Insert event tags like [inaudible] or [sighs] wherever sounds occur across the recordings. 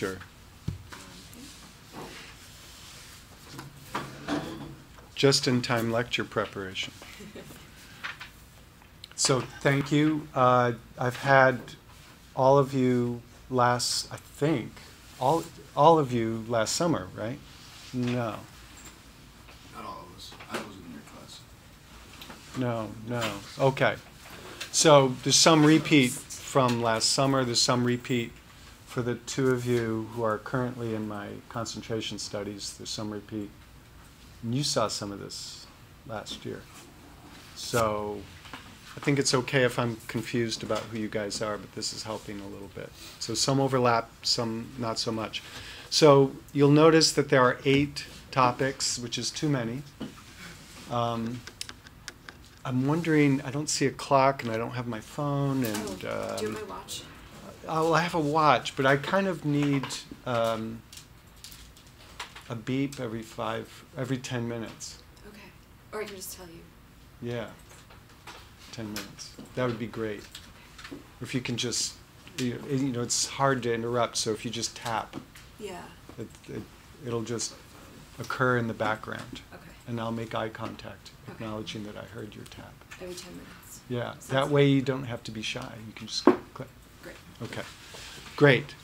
Sure. Just-in-time lecture preparation. [laughs] So thank you. Uh, I've had all of you last, I think, all, all of you last summer, right? No, Not all of us. I wasn't in your class. no, no. Okay. So there's some repeat from last summer. There's some repeat for the two of you who are currently in my concentration studies. There's some repeat. And you saw some of this last year. So I think it's okay if I'm confused about who you guys are, but this is helping a little bit. So some overlap, some not so much. So you'll notice that there are eight topics, which is too many. Um, I'm wondering, I don't see a clock and I don't have my phone and. Oh, do you um, have my watch? Oh, I have a watch, but I kind of need um, a beep every five, every ten minutes. Okay. Or I can just tell you. Yeah, ten minutes. That would be great. If you can just, you know, you know, it's hard to interrupt. So if you just tap, Yeah. it, it, it'll just occur in the background, Okay. and I'll make eye contact, Okay. acknowledging that I heard your tap. Every 10 minutes. Yeah, Sounds that way you don't have to be shy. You can just click. Okay, great.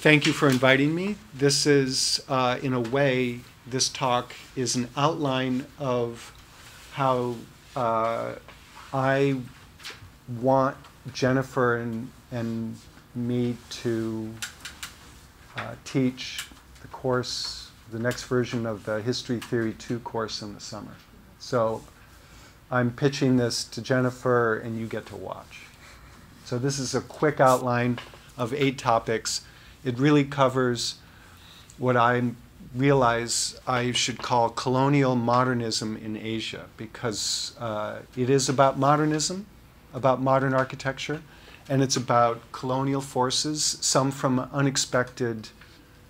Thank you for inviting me. This is, uh, in a way, this talk is an outline of how uh, I want Jennifer and, and me to uh, teach the course, the next version of the History Theory 2 course in the summer. So I'm pitching this to Jennifer, and you get to watch. So this is a quick outline of eight topics. It really covers what I realize I should call colonial modernism in Asia, because uh, it is about modernism, about modern architecture, and it's about colonial forces, some from unexpected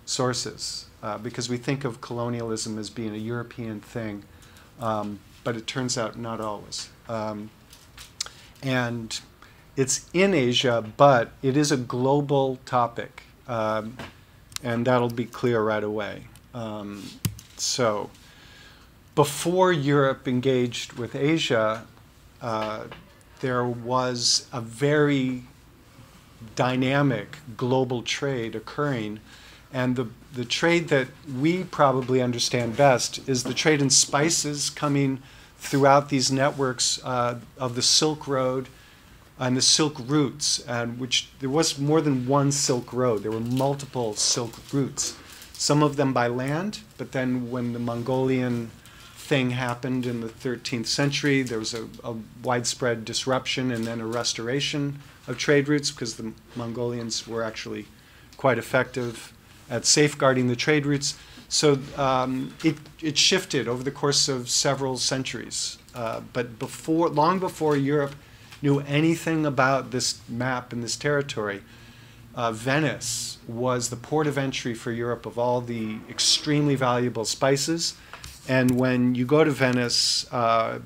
sources, uh, because we think of colonialism as being a European thing, um, but it turns out not always. Um, and it's in Asia, but it is a global topic, um, and that'll be clear right away. Um, so, before Europe engaged with Asia, uh, there was a very dynamic global trade occurring. And the, the trade that we probably understand best is the trade in spices coming throughout these networks uh, of the Silk Road and the Silk routes, and which there was more than one Silk Road. There were multiple Silk routes, some of them by land, but then when the Mongolian thing happened in the 13th century, there was a, a widespread disruption and then a restoration of trade routes because the Mongolians were actually quite effective at safeguarding the trade routes. So um, it, it shifted over the course of several centuries. Uh, but before, long before Europe knew anything about this map and this territory, uh, Venice was the port of entry for Europe of all the extremely valuable spices. And when you go to Venice, uh,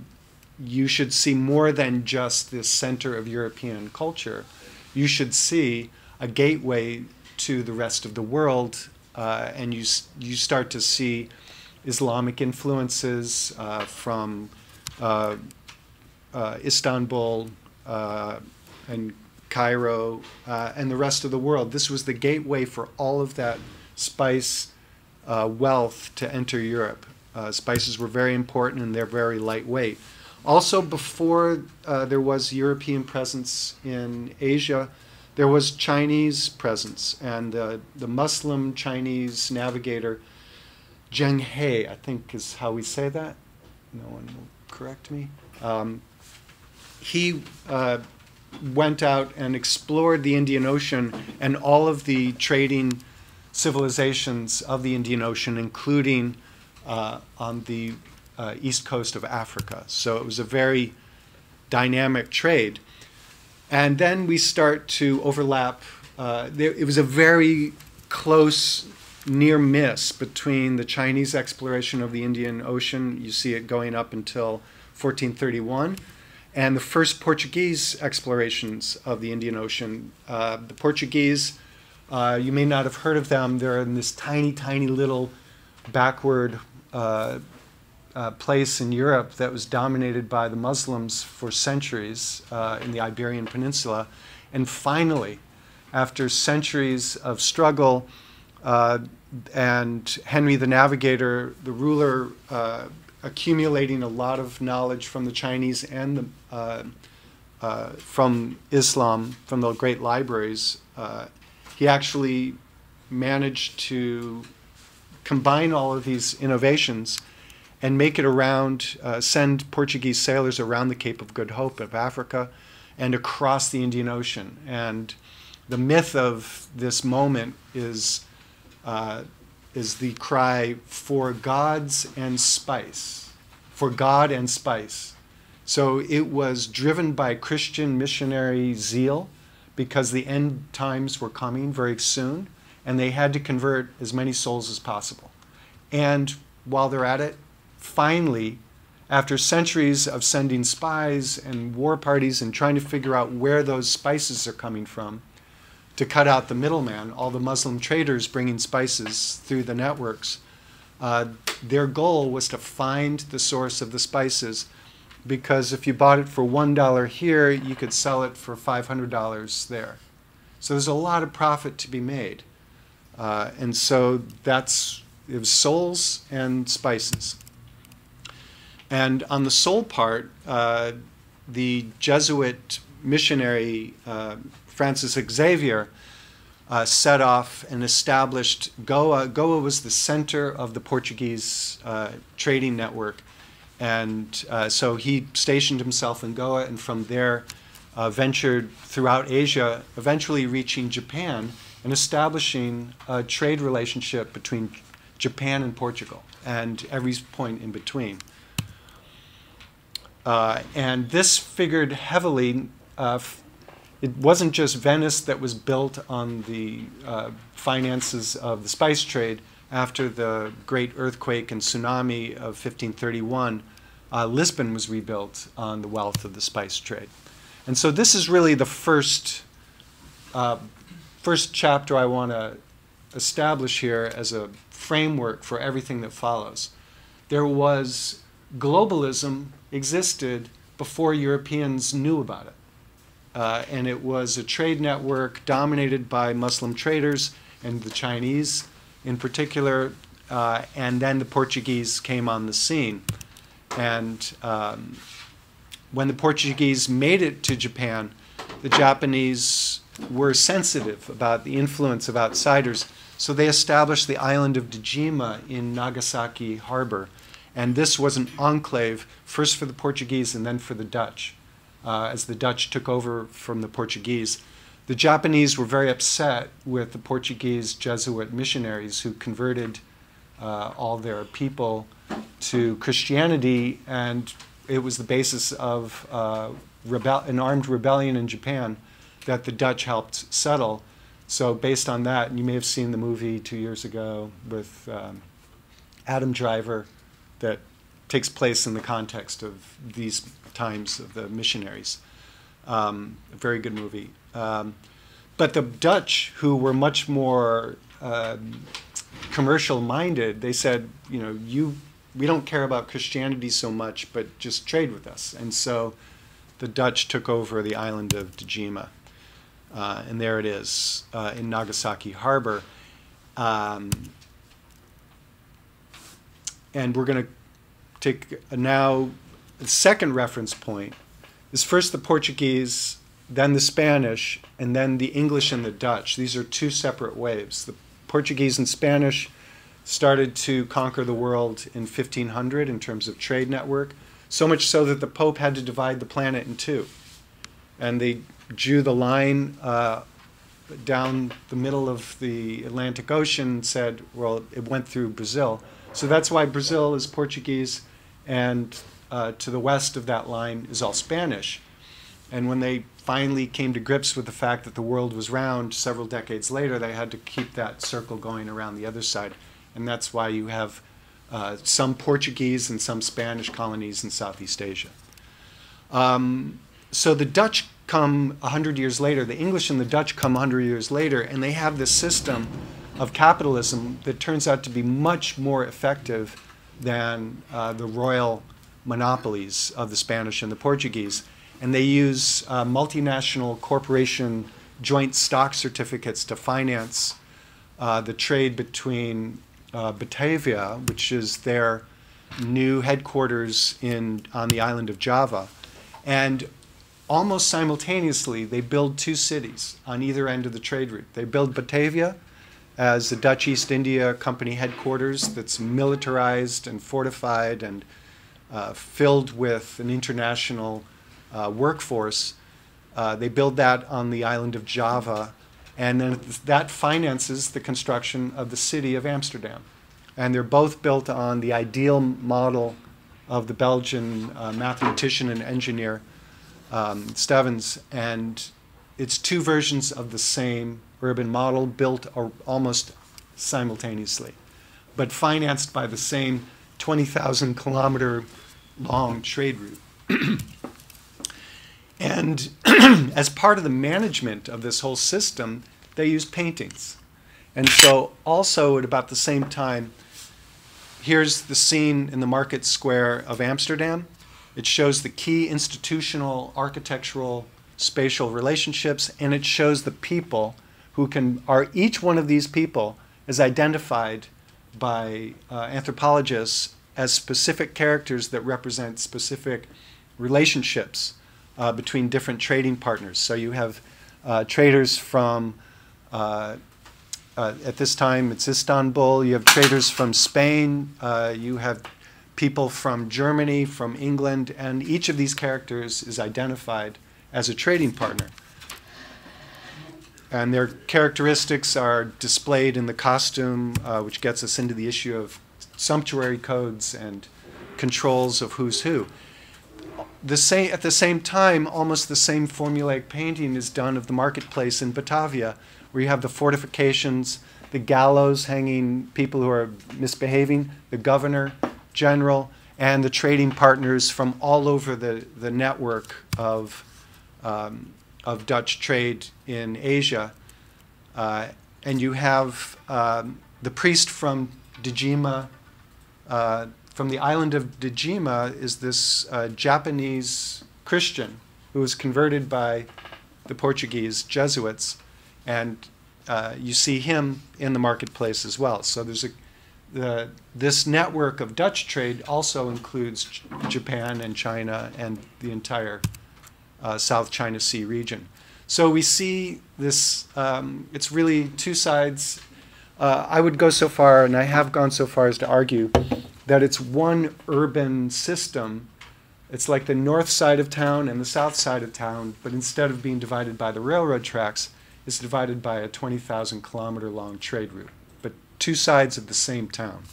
you should see more than just this center of European culture. You should see a gateway to the rest of the world, uh, and you you start to see Islamic influences uh, from uh, uh, Istanbul uh, and Cairo uh, and the rest of the world. This was the gateway for all of that spice uh, wealth to enter Europe. Uh, spices were very important and they're very lightweight. Also, before uh, there was European presence in Asia, there was Chinese presence, and uh, the Muslim Chinese navigator Zheng He, I think is how we say that. No one will correct me. Um, he uh, went out and explored the Indian Ocean and all of the trading civilizations of the Indian Ocean, including uh, on the uh, east coast of Africa. So it was a very dynamic trade. And then we start to overlap. Uh, there, it was a very close near miss between the Chinese exploration of the Indian Ocean, you see it going up until 1431, and the first Portuguese explorations of the Indian Ocean. Uh, the Portuguese Uh, you may not have heard of them. They're in this tiny, tiny little backward uh, uh, place in Europe that was dominated by the Muslims for centuries uh, in the Iberian Peninsula. And finally, after centuries of struggle, uh, and Henry the Navigator, the ruler, accumulating a lot of knowledge from the Chinese and the, uh, uh, from Islam, from the great libraries, uh, he actually managed to combine all of these innovations and make it around, uh, send Portuguese sailors around the Cape of Good Hope of Africa and across the Indian Ocean. And the myth of this moment is, uh, is the cry for gods and spice, for God and spice. So it was driven by Christian missionary zeal because the end times were coming very soon and they had to convert as many souls as possible. And while they're at it, finally, after centuries of sending spies and war parties and trying to figure out where those spices are coming from, to cut out the middleman, all the Muslim traders bringing spices through the networks, uh, their goal was to find the source of the spices because if you bought it for $1 here, you could sell it for $500 there. So there's a lot of profit to be made. Uh, and so that's it was souls and spices. And on the soul part, uh, the Jesuit missionary uh, Francis Xavier uh, set off and established Goa. Goa was the center of the Portuguese uh, trading network. And uh, so he stationed himself in Goa and from there uh, ventured throughout Asia, eventually reaching Japan and establishing a trade relationship between Japan and Portugal and every point in between. Uh, and this figured heavily. Uh, it wasn't just Venice that was built on the uh, finances of the spice trade. After the great earthquake and tsunami of 1531, uh, Lisbon was rebuilt on the wealth of the spice trade. And so this is really the first, uh, first chapter I want to establish here as a framework for everything that follows. There was globalism existed before Europeans knew about it. Uh, and it was a trade network dominated by Muslim traders and the Chinese in particular, uh, and then the Portuguese came on the scene. And um, when the Portuguese made it to Japan, the Japanese were sensitive about the influence of outsiders, so they established the island of Dejima in Nagasaki harbor. And this was an enclave, first for the Portuguese and then for the Dutch uh, as the Dutch took over from the Portuguese. The Japanese were very upset with the Portuguese Jesuit missionaries who converted uh, all their people to Christianity, and it was the basis of uh, an armed rebellion in Japan that the Dutch helped settle. So, based on that, and you may have seen the movie two years ago with um, Adam Driver that takes place in the context of these times of the missionaries. Um, a very good movie. Um, but the Dutch, who were much more um, commercial minded, they said, you know, you we don't care about Christianity so much, but just trade with us. And so the Dutch took over the island of Dejima. Uh, and there it is uh, in Nagasaki Harbor. Um, and we're going to take now the second reference point is first the Portuguese, then the Spanish, and then the English and the Dutch. These are two separate waves. The Portuguese and Spanish started to conquer the world in 1500 in terms of trade network, so much so that the Pope had to divide the planet in two. And they drew the line uh, down the middle of the Atlantic Ocean, and said, well, it went through Brazil. So that's why Brazil is Portuguese and uh, to the west of that line is all Spanish. And when they finally came to grips with the fact that the world was round several decades later, they had to keep that circle going around the other side. And that's why you have uh, some Portuguese and some Spanish colonies in Southeast Asia. Um, so the Dutch come 100 years later, the English and the Dutch come 100 years later, and they have this system of capitalism that turns out to be much more effective than uh, the royal monopolies of the Spanish and the Portuguese. And they use uh, multinational corporation joint stock certificates to finance uh, the trade between uh, Batavia, which is their new headquarters in, on the island of Java, and almost simultaneously, they build two cities on either end of the trade route. They build Batavia as the Dutch East India Company headquarters that's militarized and fortified and uh, filled with an international uh, workforce. Uh, they build that on the island of Java, and then that finances the construction of the city of Amsterdam. And they're both built on the ideal model of the Belgian uh, mathematician and engineer um, Stevens, and it's two versions of the same urban model built almost simultaneously, but financed by the same 20,000 kilometer long trade route. [clears throat] and [clears throat] as part of the management of this whole system, they use paintings. And so, also at about the same time, here's the scene in the market square of Amsterdam. It shows the key institutional, architectural, spatial relationships, and it shows the people who can are each one of these people is identified by uh, anthropologists as specific characters that represent specific relationships uh, between different trading partners. So you have uh, traders from uh, uh, at this time it's Istanbul. You have traders from Spain. Uh, you have people from Germany, from England, and each of these characters is identified as a trading partner. And their characteristics are displayed in the costume, uh, which gets us into the issue of sumptuary codes and controls of who's who. The same, at the same time, almost the same formulaic painting is done of the marketplace in Batavia, where you have the fortifications, the gallows hanging people who are misbehaving, the governor, General, and the trading partners from all over the, the network of, um, of Dutch trade in Asia. Uh, and you have um, the priest from Dejima, uh, from the island of Dejima, is this uh, Japanese Christian who was converted by the Portuguese Jesuits. And uh, you see him in the marketplace as well. So there's a the, this network of Dutch trade also includes Japan and China and the entire uh, South China Sea region. So we see this, um, it's really two sides. Uh, I would go so far, and I have gone so far as to argue that it's one urban system. It's like the north side of town and the south side of town, but instead of being divided by the railroad tracks, it's divided by a 20,000 kilometer long trade route but two sides of the same town.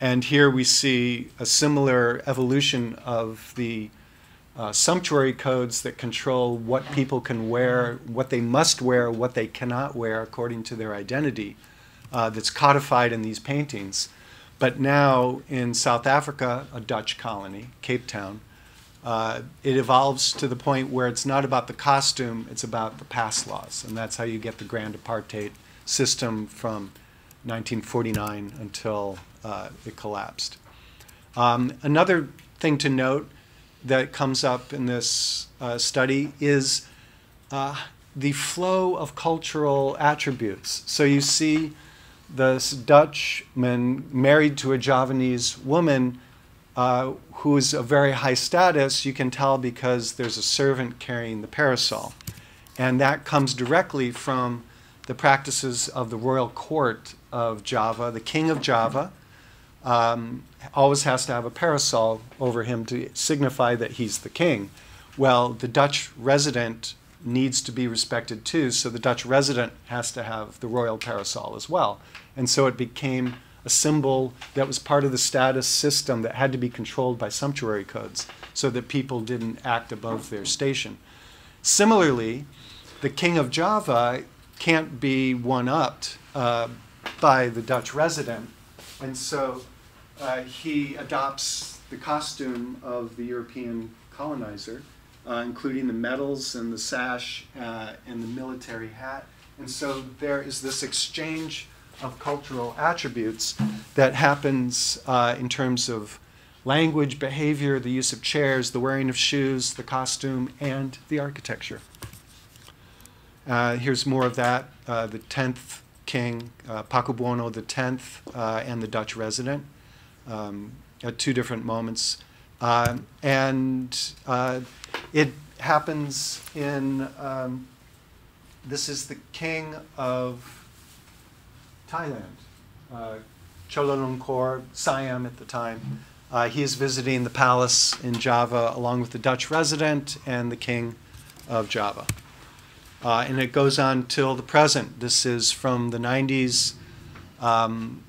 And here we see a similar evolution of the uh, sumptuary codes that control what people can wear, what they must wear, what they cannot wear according to their identity, uh, that's codified in these paintings. But now in South Africa, a Dutch colony, Cape Town, uh, it evolves to the point where it's not about the costume, it's about the pass laws. And that's how you get the grand apartheid system from 1949 until uh, it collapsed. Um, another thing to note that comes up in this uh, study is uh, the flow of cultural attributes. So you see this Dutchman married to a Javanese woman uh, who is of very high status, you can tell because there's a servant carrying the parasol. And that comes directly from the practices of the royal court of Java. The king of Java um, always has to have a parasol over him to signify that he's the king. Well, the Dutch resident needs to be respected too, so the Dutch resident has to have the royal parasol as well. And so it became a symbol that was part of the status system that had to be controlled by sumptuary codes so that people didn't act above their station. Similarly, the king of Java can't be one upped uh, by the Dutch resident. And so uh, he adopts the costume of the European colonizer uh, including the medals and the sash uh, and the military hat. And so there is this exchange of cultural attributes that happens uh, in terms of language, behavior, the use of chairs, the wearing of shoes, the costume, and the architecture. Uh, here's more of that. Uh, the 10th king, uh, Pakubuwono the 10th, uh, and the Dutch resident um, at two different moments. Um, and uh, it happens in, um, this is the king of Thailand, uh, Chulalongkorn, Siam at the time. Uh, he is visiting the palace in Java along with the Dutch resident and the king of Java. Uh, and it goes on till the present. This is from the 90s, um,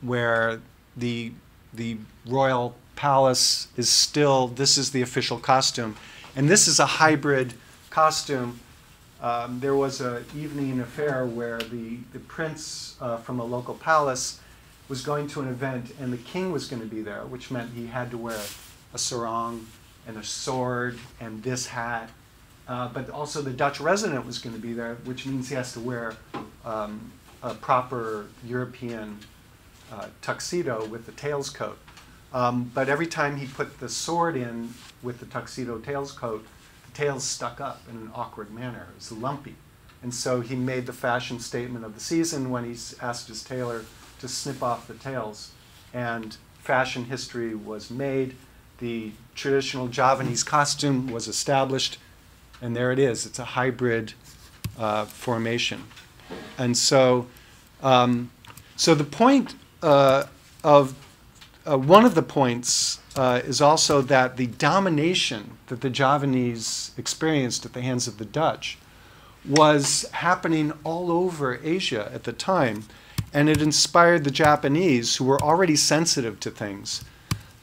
where the the royal palace is still. This is the official costume, and this is a hybrid costume. Um, there was an evening affair where the the prince uh, from a local palace was going to an event, and the king was going to be there, which meant he had to wear a sarong and a sword and this hat uh, but also the Dutch resident was going to be there, which means he has to wear um, a proper European uh, tuxedo with the tails coat. Um, but every time he put the sword in with the tuxedo tails coat, the tails stuck up in an awkward manner. It was lumpy. And so he made the fashion statement of the season when he asked his tailor to snip off the tails. And fashion history was made. The traditional Javanese costume was established and there it is. It's a hybrid uh, formation. And so, um, so the point uh, of uh, one of the points uh, is also that the domination that the Javanese experienced at the hands of the Dutch was happening all over Asia at the time, and it inspired the Japanese, who were already sensitive to things,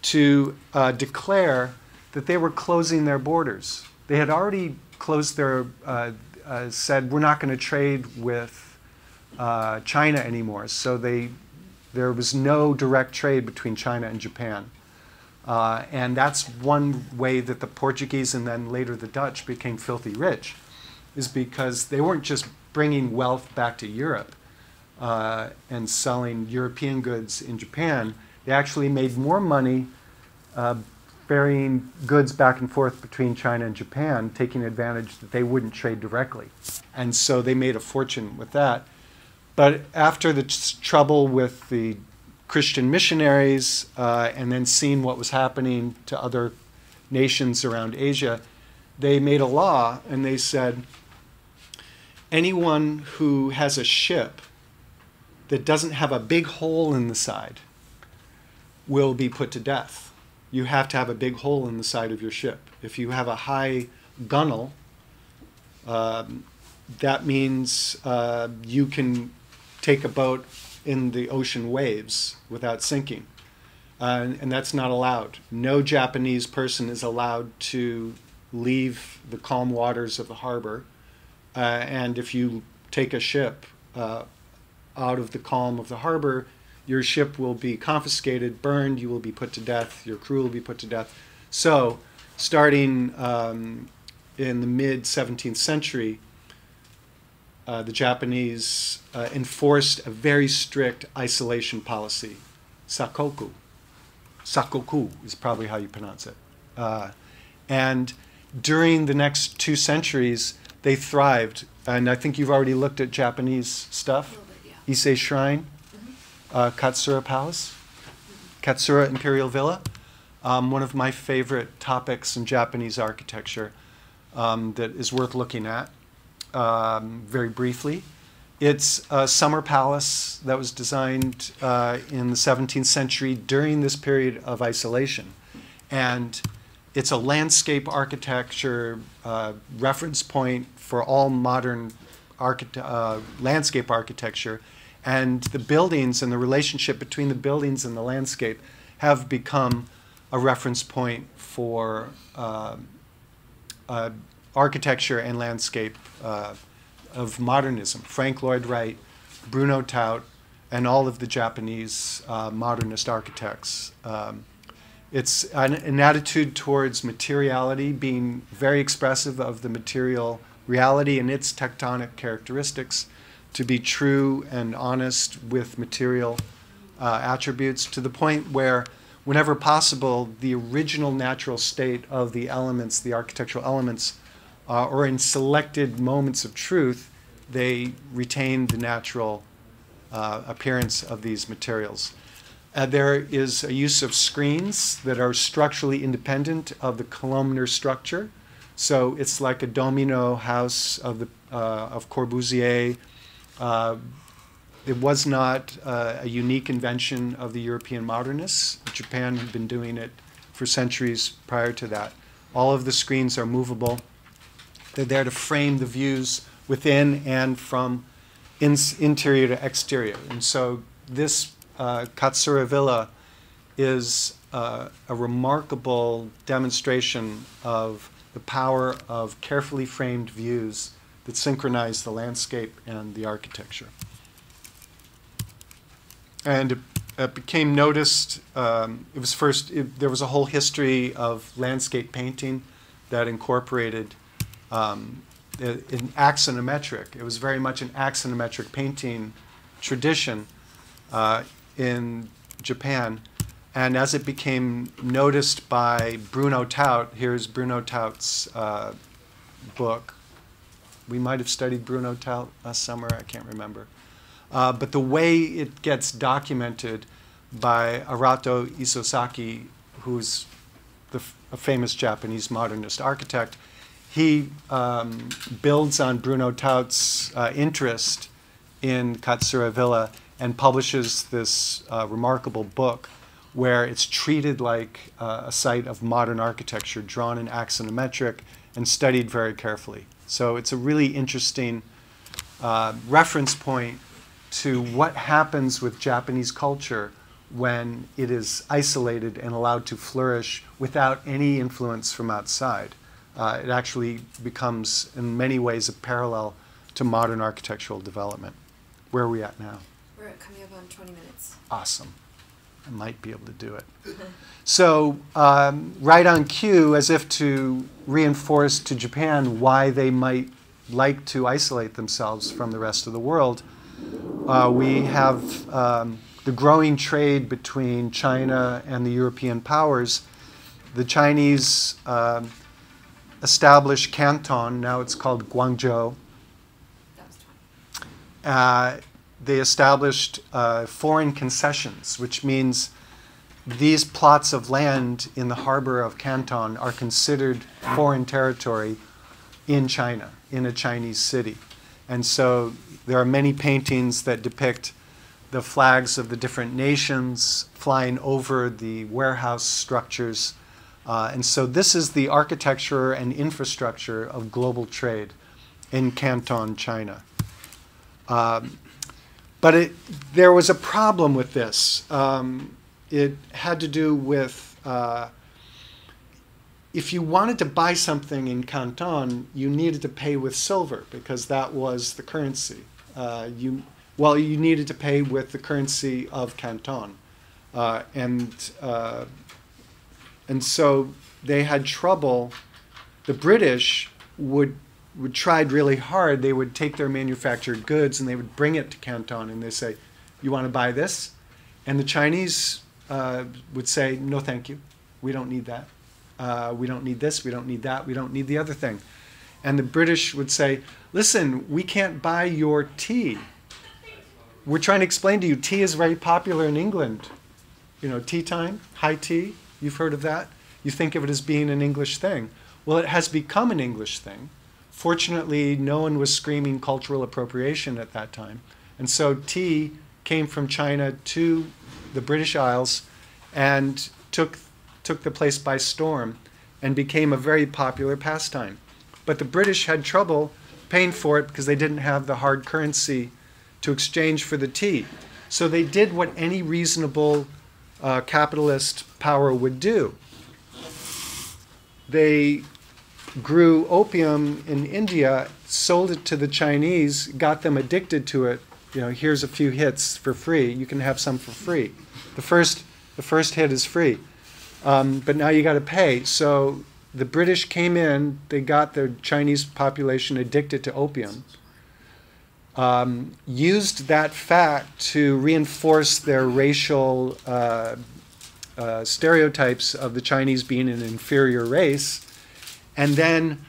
to uh, declare that they were closing their borders. They had already closed their, uh, uh, said, we're not going to trade with China anymore. So they, there was no direct trade between China and Japan. Uh, and that's one way that the Portuguese and then later the Dutch became filthy rich, is because they weren't just bringing wealth back to Europe uh, and selling European goods in Japan. They actually made more money uh, ferrying goods back and forth between China and Japan, taking advantage that they wouldn't trade directly. And so they made a fortune with that. But after the trouble with the Christian missionaries uh, and then seeing what was happening to other nations around Asia, they made a law and they said anyone who has a ship that doesn't have a big hole in the side will be put to death you have to have a big hole in the side of your ship. If you have a high gunwale, um, that means uh, you can take a boat in the ocean waves without sinking. Uh, and, and, that's not allowed. No Japanese person is allowed to leave the calm waters of the harbor. Uh, and if you take a ship uh, out of the calm of the harbor, your ship will be confiscated, burned, you will be put to death, your crew will be put to death. So, starting um, in the mid 17th century, uh, the Japanese uh, enforced a very strict isolation policy, sakoku. Sakoku is probably how you pronounce it. Uh, and during the next two centuries, they thrived. And I think you've already looked at Japanese stuff. Bit, yeah. Ise Shrine uh, Katsura Palace, Katsura Imperial Villa. Um, one of my favorite topics in Japanese architecture um, that is worth looking at um, very briefly. It's a summer palace that was designed uh, in the 17th century during this period of isolation. And it's a landscape architecture uh, reference point for all modern uh, landscape architecture and the buildings and the relationship between the buildings and the landscape have become a reference point for uh, uh, architecture and landscape uh, of modernism. Frank Lloyd Wright, Bruno Taut, and all of the Japanese uh, modernist architects. Um, It's an, an attitude towards materiality, being very expressive of the material reality and its tectonic characteristics, to be true and honest with material uh, attributes to the point where, whenever possible, the original natural state of the elements, the architectural elements, uh, or in selected moments of truth, they retain the natural uh, appearance of these materials. Uh, there is a use of screens that are structurally independent of the columnar structure. So it's like a domino house of, the, uh, of Corbusier. Uh, it was not uh, a unique invention of the European modernists. Japan had been doing it for centuries prior to that. All of the screens are movable. They're there to frame the views within and from in, interior to exterior. And so this uh, Katsura Villa is uh, a remarkable demonstration of the power of carefully framed views that synchronize the landscape and the architecture. And it, became noticed, um, it was first, it, there was a whole history of landscape painting that incorporated um, in axonometric. It was very much an axonometric painting tradition uh, in Japan. And as it became noticed by Bruno Taut, here's Bruno Taut's uh, book. We might have studied Bruno Taut last summer, I can't remember. Uh, but the way it gets documented by Arata Isozaki, who's the a famous Japanese modernist architect, he um, builds on Bruno Taut's uh, interest in Katsura Villa and publishes this uh, remarkable book where it's treated like uh, a site of modern architecture, drawn in axonometric and studied very carefully. So it's a really interesting uh, reference point to what happens with Japanese culture when it is isolated and allowed to flourish without any influence from outside uh, it actually becomes, in many ways, a parallel to modern architectural development. Where are we at now? We're coming up on 20 minutes. Awesome. I might be able to do it. [laughs] So, um, right on cue, as if to reinforce to Japan why they might like to isolate themselves from the rest of the world, uh, we have um, the growing trade between China and the European powers. The Chinese um, established Canton, now it's called Guangzhou. That was 20. Uh, they established uh, foreign concessions, which means these plots of land in the harbor of Canton are considered foreign territory in China, in a Chinese city. And so there are many paintings that depict the flags of the different nations flying over the warehouse structures uh, and so this is the architecture and infrastructure of global trade in Canton, China. Um, but it, there was a problem with this. Um, it had to do with uh, if you wanted to buy something in Canton, you needed to pay with silver because that was the currency. Uh, you, well, you needed to pay with the currency of Canton. Uh, and uh, and so they had trouble. The British would would tried really hard. They would take their manufactured goods and they would bring it to Canton and they say, "You want to buy this?" And the Chinese uh, would say, "No, thank you. We don't need that. Uh, we don't need this. We don't need that. We don't need the other thing." And the British would say, "Listen, we can't buy your tea. We're trying to explain to you, tea is very popular in England. You know, tea time, high tea." You've heard of that? You think of it as being an English thing. Well, it has become an English thing. Fortunately, no one was screaming cultural appropriation at that time. And so tea came from China to the British Isles and took, took the place by storm and became a very popular pastime. But the British had trouble paying for it because they didn't have the hard currency to exchange for the tea. So they did what any reasonable uh, capitalist power would do. They grew opium in India, sold it to the Chinese, got them addicted to it. You know, here's a few hits for free. You can have some for free. The first, the first hit is free. Um, but now you got to pay. So the British came in, they got the Chinese population addicted to opium, um, used that fact to reinforce their racial uh, uh, stereotypes of the Chinese being an inferior race, and then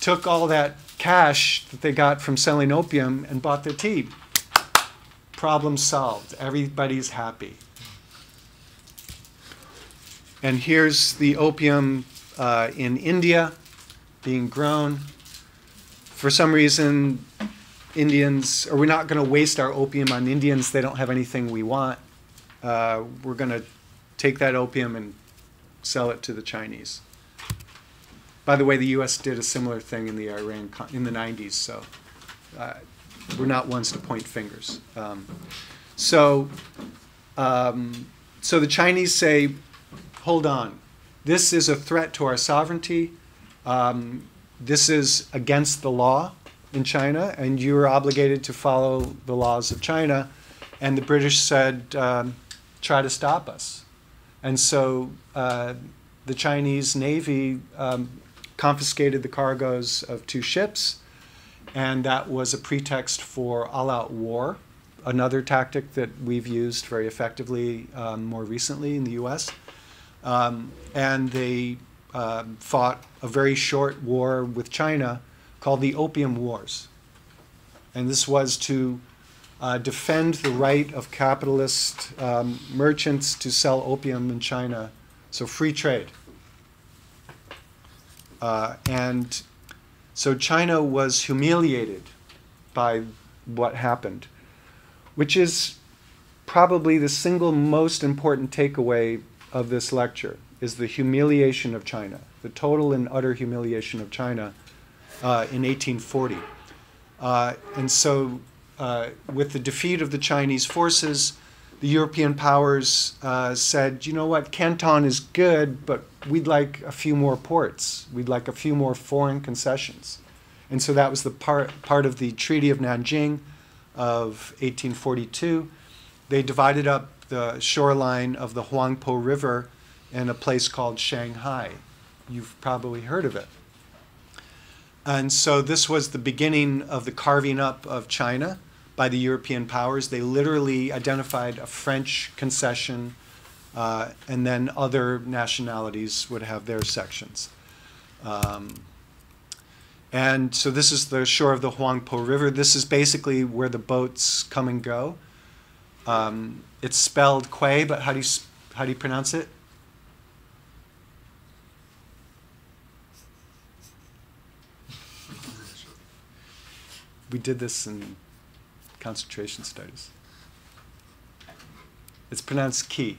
took all that cash that they got from selling opium and bought their tea. Problem solved. Everybody's happy. And here's the opium uh, in India being grown. For some reason, Indians, or we're not going to waste our opium on Indians. They don't have anything we want. Uh, we're going to take that opium and sell it to the Chinese. By the way, the U.S. did a similar thing in the Iran in the 90s, so uh, we're not ones to point fingers. Um, so, um, so the Chinese say, hold on, this is a threat to our sovereignty. Um, this is against the law in China, and you were obligated to follow the laws of China. And the British said, um, try to stop us. And so uh, the Chinese Navy um, confiscated the cargoes of two ships, and that was a pretext for all out war, another tactic that we've used very effectively um, more recently in the US. Um, and they uh, fought a very short war with China called the Opium Wars. And this was to uh, defend the right of capitalist um, merchants to sell opium in China, so free trade. Uh, and so China was humiliated by what happened, which is probably the single most important takeaway of this lecture is the humiliation of China, the total and utter humiliation of China uh, in 1840. Uh, and so, uh, with the defeat of the Chinese forces, the European powers uh, said, you know what, Canton is good, but we'd like a few more ports. We'd like a few more foreign concessions. And so that was the part, part of the Treaty of Nanjing of 1842. They divided up the shoreline of the Huangpu River in a place called Shanghai. You've probably heard of it. And so this was the beginning of the carving up of China by the European powers. They literally identified a French concession, uh, and then other nationalities would have their sections. Um, and so this is the shore of the Huangpu River. This is basically where the boats come and go. Um, it's spelled Quay, but how do you how do you pronounce it? We did this in concentration studies. It's pronounced key.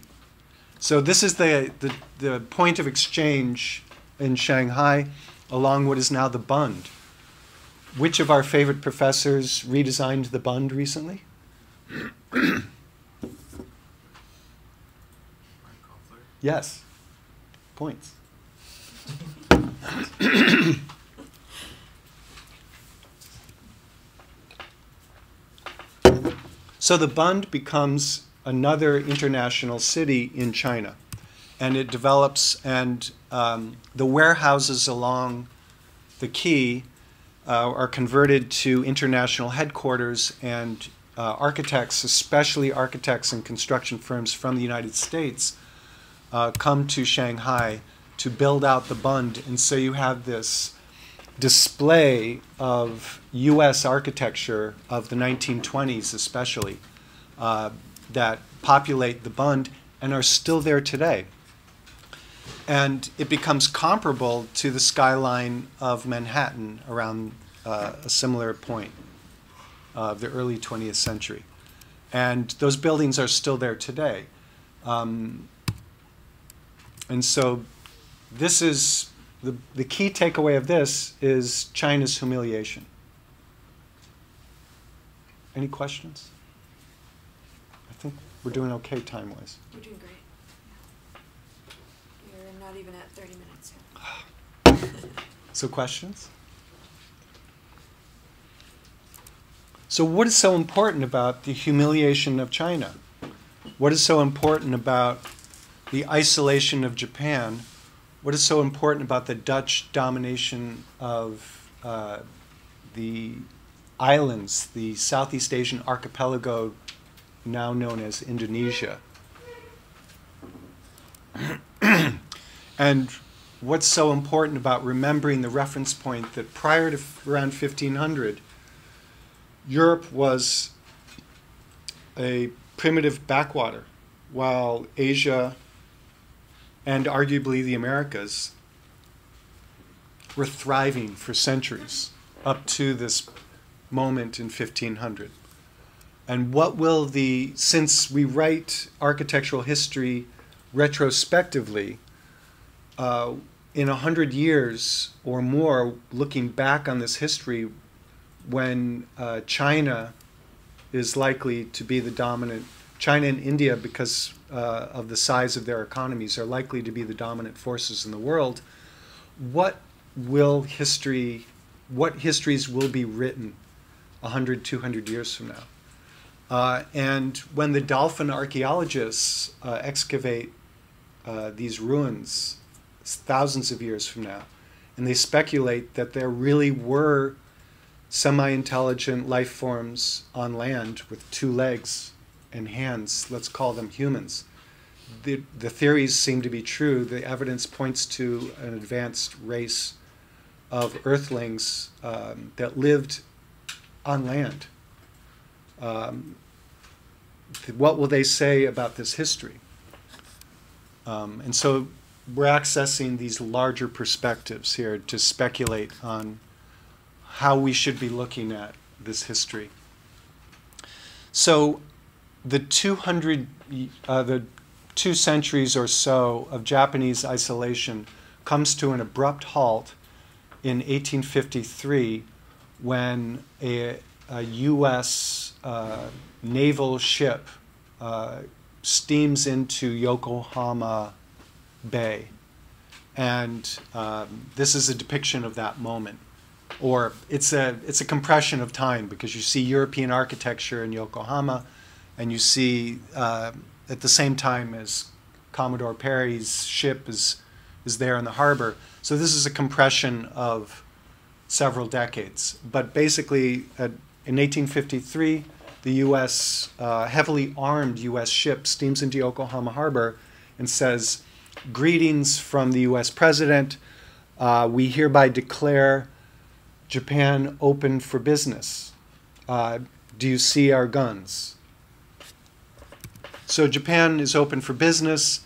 So this is the, the, the point of exchange in Shanghai along what is now the Bund. Which of our favorite professors redesigned the Bund recently? Yes. Points. [coughs] [coughs] so the Bund becomes another international city in China. And it develops, and um, the warehouses along the quay uh, are converted to international headquarters, and uh, architects, especially architects and construction firms from the United States, uh, come to Shanghai to build out the Bund. And so you have this display of US architecture of the 1920s, especially, uh, that populate the Bund and are still there today. And it becomes comparable to the skyline of Manhattan around uh, a similar point of the early 20th century. And those buildings are still there today. Um, and so this is the, the key takeaway of this is China's humiliation. Any questions? I think we're doing okay time wise. You're doing great. You're not even at 30 minutes yet. [sighs] So, questions? So, what is so important about the humiliation of China? What is so important about the isolation of Japan, what is so important about the Dutch domination of uh, the islands, the Southeast Asian archipelago now known as Indonesia? [clears throat] and what's so important about remembering the reference point that prior to around 1500, Europe was a primitive backwater, while Asia and arguably the Americas were thriving for centuries up to this moment in 1500. And what will the, since we write architectural history retrospectively, uh, in a hundred years or more, looking back on this history, when uh, China is likely to be the dominant, China and India, because uh, of the size of their economies, are likely to be the dominant forces in the world. What will history, what histories will be written 100, 200 years from now? Uh, and when the dolphin archaeologists uh, excavate uh, these ruins thousands of years from now, and they speculate that there really were semi intelligent life forms on land with two legs and hands, let's call them humans. The, the theories seem to be true. The evidence points to an advanced race of earthlings um, that lived on land. Um, what will they say about this history? Um, and so we're accessing these larger perspectives here to speculate on how we should be looking at this history. So, the 200, uh, the two centuries or so of Japanese isolation comes to an abrupt halt in 1853 when a, a U.S. Uh, naval ship uh, steams into Yokohama Bay. And um, this is a depiction of that moment. Or it's a, it's a compression of time because you see European architecture in Yokohama and you see uh, at the same time as Commodore Perry's ship is, is there in the harbor. So this is a compression of several decades. But basically, uh, in 1853, the U.S. Uh, heavily armed U.S. ship steams into Yokohama Harbor and says, "Greetings from the U.S. President. Uh, we hereby declare Japan open for business. Uh, do you see our guns?" So Japan is open for business.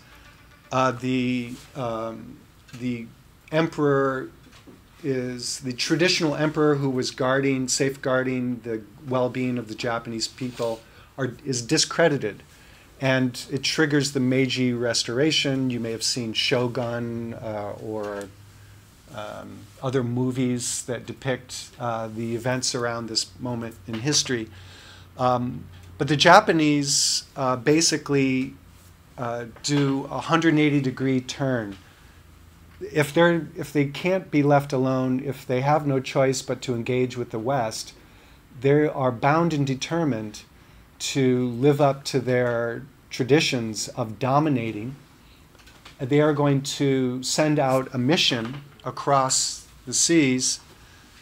Uh, the um, the emperor is the traditional emperor who was guarding, safeguarding the well-being of the Japanese people, are, is discredited, and it triggers the Meiji Restoration. You may have seen Shogun uh, or um, other movies that depict uh, the events around this moment in history. Um, but the Japanese uh, basically uh, do a 180 degree turn if they're if they can't be left alone, if they have no choice but to engage with the West, they are bound and determined to live up to their traditions of dominating. They are going to send out a mission across the seas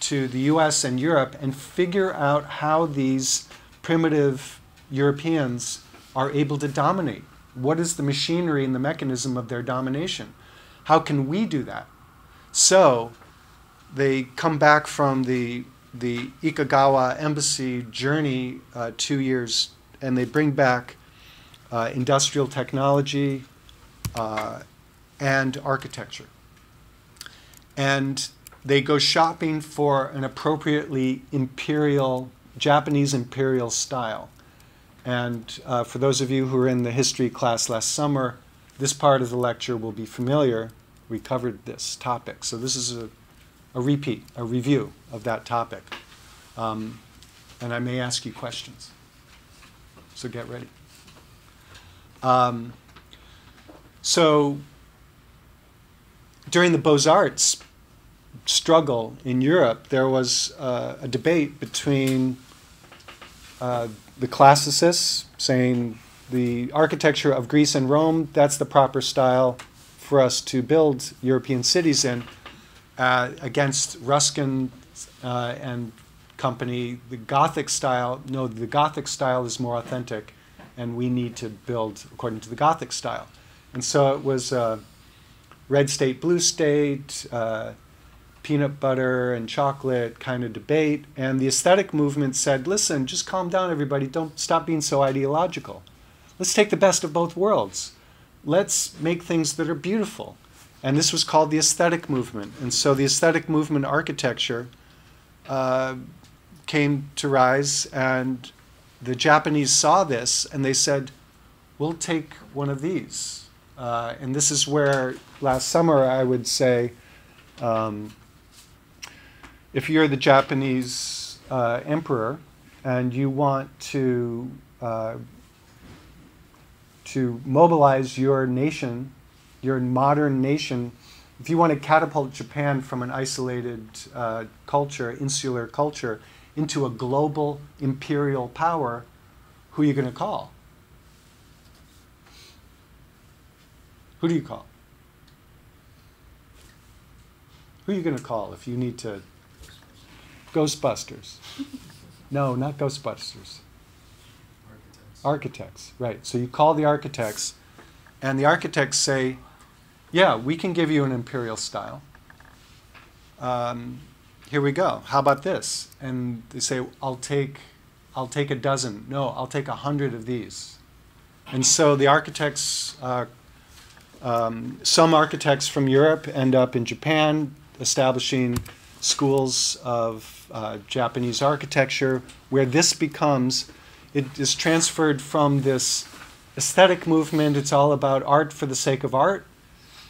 to the US and Europe and figure out how these primitive Europeans are able to dominate. What is the machinery and the mechanism of their domination? How can we do that? So they come back from the the Iwakura embassy journey uh, two years, and they bring back uh, industrial technology uh, and architecture. And they go shopping for an appropriately imperial, Japanese imperial style. And uh, for those of you who were in the history class last summer, this part of the lecture will be familiar. We covered this topic. So this is a, a repeat, a review of that topic. Um, and I may ask you questions. So get ready. Um, so during the Beaux Arts struggle in Europe, there was uh, a debate between uh, the classicists saying the architecture of Greece and Rome, that's the proper style for us to build European cities in. Uh, against Ruskin uh, and company, the Gothic style, no, the Gothic style is more authentic, and we need to build according to the Gothic style. And so it was uh, red state, blue state, uh, peanut butter and chocolate kind of debate. And the aesthetic movement said, listen, just calm down, everybody. Don't stop being so ideological. Let's take the best of both worlds. Let's make things that are beautiful. And this was called the aesthetic movement. And so the aesthetic movement architecture uh, came to rise, and the Japanese saw this and they said, we'll take one of these. Uh, and this is where last summer I would say, um, if you're the Japanese uh, emperor and you want to uh, to mobilize your nation your modern nation, if you want to catapult Japan from an isolated uh, culture, insular culture, into a global imperial power, who are you going to call? Who do you call? Who are you going to call if you need to? Ghostbusters. No, not Ghostbusters. Architects. Architects, right. So you call the architects, and the architects say, yeah, we can give you an imperial style. Um, here we go. How about this? And they say, I'll take, I'll take a dozen. No, I'll take a hundred of these. And so the architects, uh, um, some architects from Europe end up in Japan establishing schools of uh, Japanese architecture where this becomes, it is transferred from this aesthetic movement, it's all about art for the sake of art,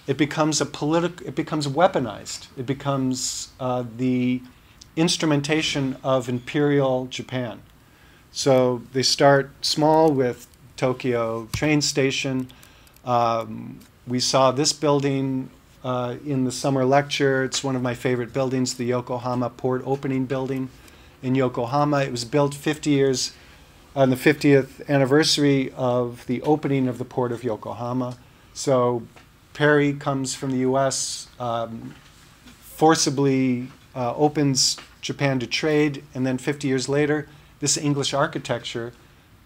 it becomes a political, it becomes weaponized. It becomes uh, the instrumentation of imperial Japan. So they start small with Tokyo train station. Um, we saw this building uh, in the summer lecture. It's one of my favorite buildings, the Yokohama Port Opening Building in Yokohama. It was built 50 years on the 50th anniversary of the opening of the port of Yokohama. So Perry comes from the U.S., um, forcibly uh, opens Japan to trade, and then 50 years later, this English architecture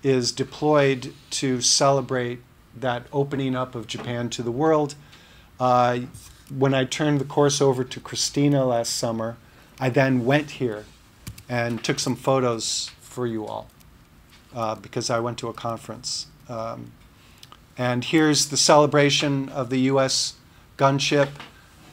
is deployed to celebrate that opening up of Japan to the world. Uh, when I turned the course over to Christina last summer, I then went here and took some photos for you all uh, because I went to a conference. Um, and here's the celebration of the U.S. gunship.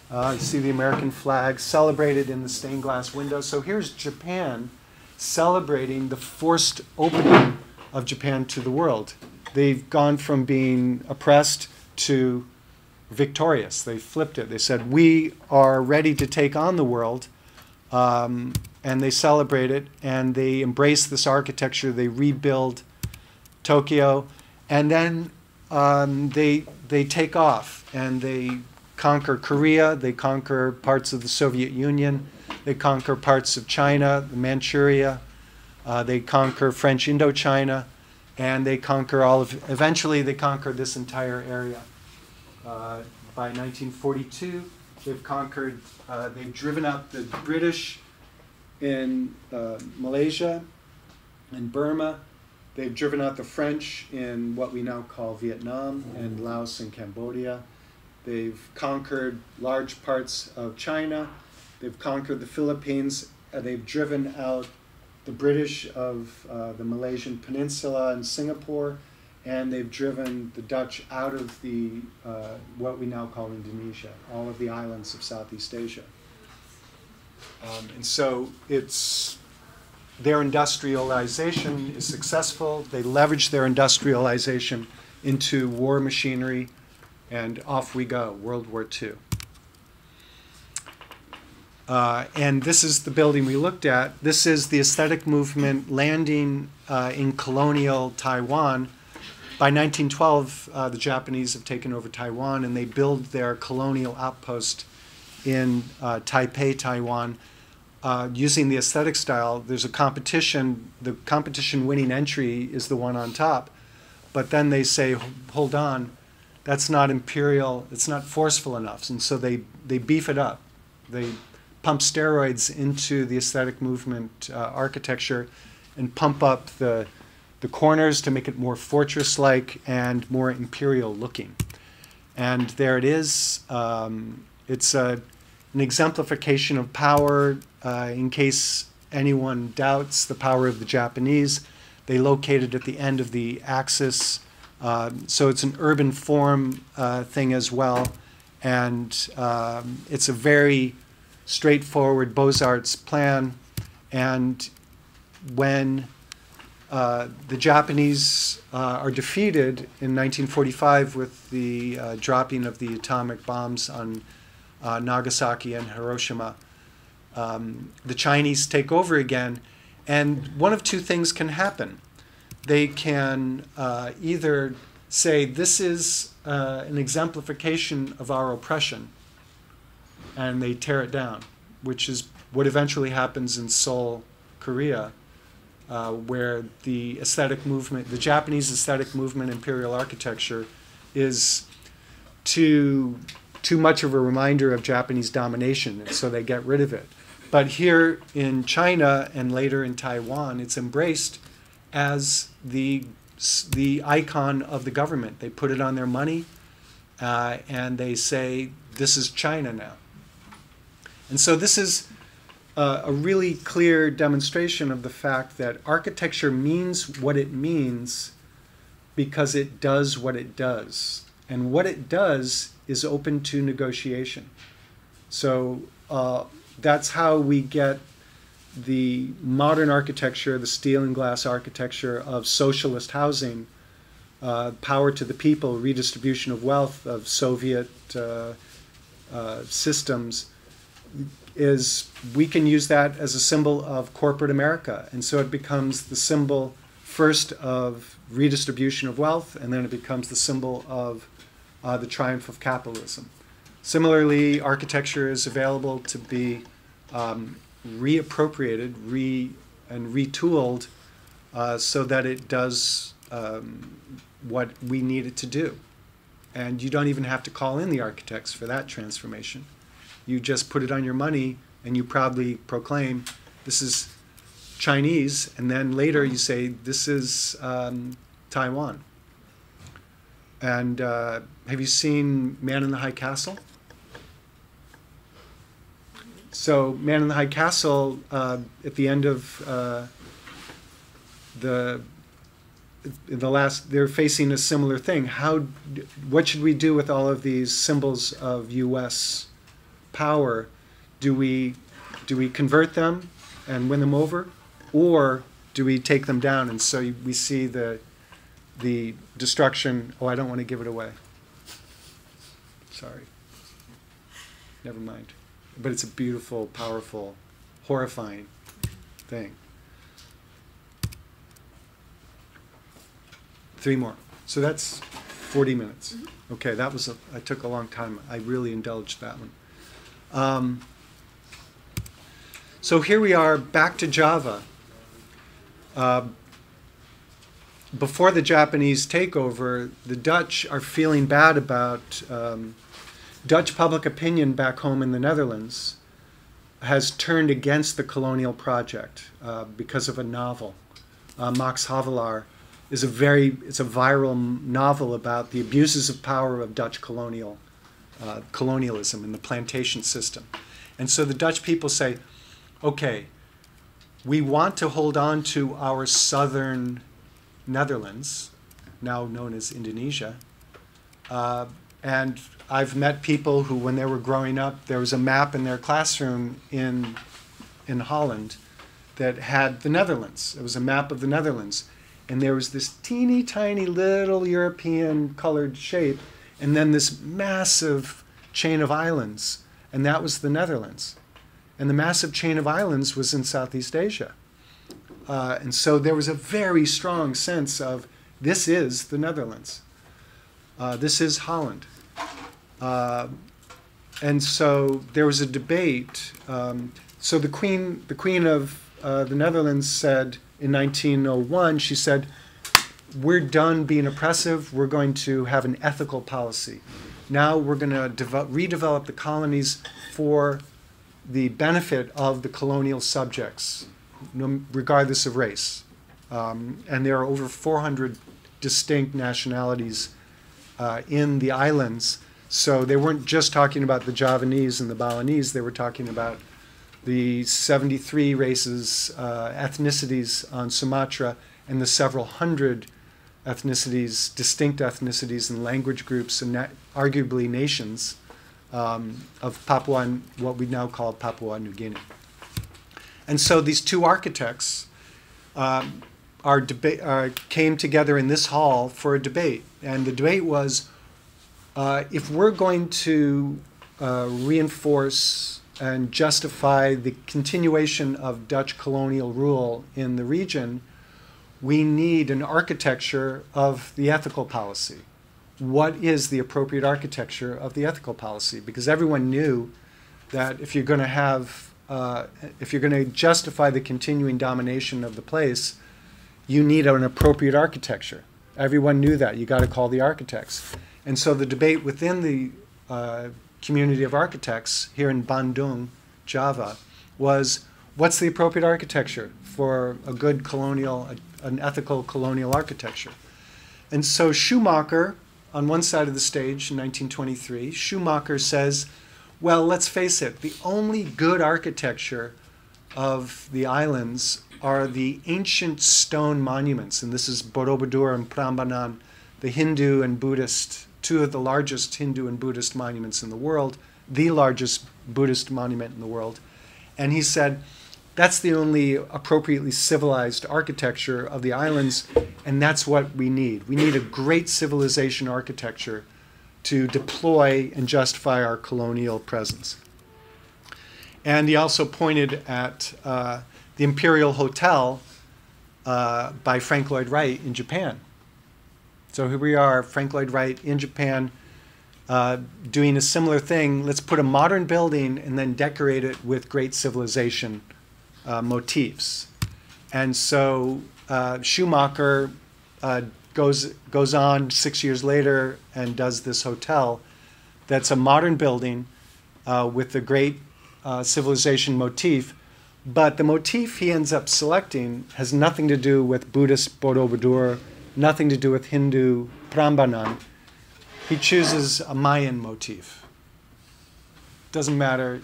Uh, you see the American flag celebrated in the stained glass window. So here's Japan celebrating the forced opening of Japan to the world. They've gone from being oppressed to victorious. They flipped it. They said, We are ready to take on the world. Um, and they celebrate it and they embrace this architecture. They rebuild Tokyo. And then um, they they take off and they conquer Korea, they conquer parts of the Soviet Union, they conquer parts of China, Manchuria, uh, they conquer French Indochina, and they conquer all of. Eventually, they conquer this entire area. Uh, by 1942, they've conquered. Uh, they've driven out the British in uh, Malaysia, and Burma. They've driven out the French in what we now call Vietnam and Laos and Cambodia. They've conquered large parts of China. They've conquered the Philippines. Uh, they've driven out the British of uh, the Malaysian Peninsula and Singapore, and they've driven the Dutch out of the uh, what we now call Indonesia, all of the islands of Southeast Asia. Um, and so it's their industrialization is successful. They leverage their industrialization into war machinery, and off we go, World War II. Uh, and this is the building we looked at. This is the aesthetic movement landing uh, in colonial Taiwan. By 1912, uh, the Japanese have taken over Taiwan and they build their colonial outpost in uh, Taipei, Taiwan uh, using the aesthetic style, there's a competition. The competition winning entry is the one on top. but then they say, hold on, that's not imperial, it's not forceful enough. And so they, they beef it up. They pump steroids into the aesthetic movement uh, architecture and pump up the, the corners to make it more fortress like and more imperial looking. And there it is. Um, it's a, an exemplification of power. Uh, in case anyone doubts the power of the Japanese, they located at the end of the axis. Uh, so it's an urban form uh, thing as well. And um, it's a very straightforward Beaux-Arts plan. And when uh, the Japanese uh, are defeated in 1945 with the uh, dropping of the atomic bombs on uh, Nagasaki and Hiroshima. Um, the Chinese take over again, and one of two things can happen. They can uh, either say, This is an exemplification of our oppression, and they tear it down, which is what eventually happens in Seoul, Korea uh, where the aesthetic movement, the Japanese aesthetic movement, imperial architecture, is too too much of a reminder of Japanese domination, and so they get rid of it. But here in China and later in Taiwan, it's embraced as the the icon of the government. They put it on their money, uh, and they say this is China now. And so this is uh, a really clear demonstration of the fact that architecture means what it means because it does what it does. And what it does is open to negotiation. So uh, that's how we get the modern architecture, the steel and glass architecture of socialist housing, uh, power to the people, redistribution of wealth of Soviet uh, uh systems is we can use that as a symbol of corporate America. And so it becomes the symbol first of redistribution of wealth, and then it becomes the symbol of uh, the triumph of capitalism. Similarly, architecture is available to be um, reappropriated re, and retooled uh, so that it does um, what we need it to do. And you don't even have to call in the architects for that transformation you just put it on your money and you proudly proclaim this is Chinese, and then later you say this is um, Taiwan. And uh, have you seen Man in the High Castle? So, Man in the High Castle, uh, at the end of uh, the the last, they're facing a similar thing. How, what should we do with all of these symbols of U.S power, do we do we convert them and win them over, or do we take them down? And so we see the the destruction. Oh, I don't want to give it away. Sorry. Never mind. But it's a beautiful, powerful, horrifying thing. Three more. So that's 40 minutes. Mm-hmm. Okay, that was a, I took a long time. I really indulged that one. Um, so here we are back to Java. Uh, before the Japanese takeover, the Dutch are feeling bad about um, Dutch public opinion back home in the Netherlands has turned against the colonial project uh, because of a novel. Uh, Max Havelaar is a very it's a viral novel about the abuses of power of Dutch colonial uh, colonialism and the plantation system. And so the Dutch people say, okay, we want to hold on to our southern Netherlands, now known as Indonesia. Uh, and I've met people who, when they were growing up, there was a map in their classroom in, in Holland that had the Netherlands. It was a map of the Netherlands. And there was this teeny tiny little European colored shape and then this massive chain of islands, and that was the Netherlands. And the massive chain of islands was in Southeast Asia. Uh, and so there was a very strong sense of this is the Netherlands. Uh, this is Holland. Uh, and so there was a debate. Um, so the queen, the queen of uh, the Netherlands said in 1901, she said, we're done being oppressive. We're going to have an ethical policy. Now we're going to redevelop the colonies for the benefit of the colonial subjects, regardless of race. Um, and there are over 400 distinct nationalities uh, in the islands. So they weren't just talking about the Javanese and the Balinese, they were talking about the 73 races, uh, ethnicities on Sumatra, and the several hundred ethnicities, distinct ethnicities and language groups, and na- arguably nations um, of Papua, what we now call Papua New Guinea. And so these two architects um, are uh, came together in this hall for a debate. And the debate was uh, if we're going to uh, reinforce and justify the continuation of Dutch colonial rule in the region, we need an architecture of the ethical policy. What is the appropriate architecture of the ethical policy? Because everyone knew that if you're going to have, uh, if you're going to justify the continuing domination of the place, you need an appropriate architecture. Everyone knew that. You got to call the architects. And so the debate within the uh, community of architects here in Bandung, Java, was what's the appropriate architecture for a good colonial, an ethical colonial architecture? And so Schoemaker, on one side of the stage in 1923, Schoemaker says, well, let's face it, the only good architecture of the islands are the ancient stone monuments, and this is Borobudur and Prambanan, the Hindu and Buddhist, two of the largest Hindu and Buddhist monuments in the world, the largest Buddhist monument in the world. And he said, that's the only appropriately civilized architecture of the islands, and that's what we need. We need a great civilization architecture to deploy and justify our colonial presence. And he also pointed at uh, the Imperial Hotel uh, by Frank Lloyd Wright in Japan. So here we are, Frank Lloyd Wright in Japan, uh, doing a similar thing. Let's put a modern building and then decorate it with great civilization uh, motifs. And so uh, Schoemaker uh, goes goes on six years later and does this hotel that's a modern building uh, with the great uh, civilization motif. But the motif he ends up selecting has nothing to do with Buddhist Borobudur, nothing to do with Hindu Prambanan. He chooses a Mayan motif. Doesn't matter.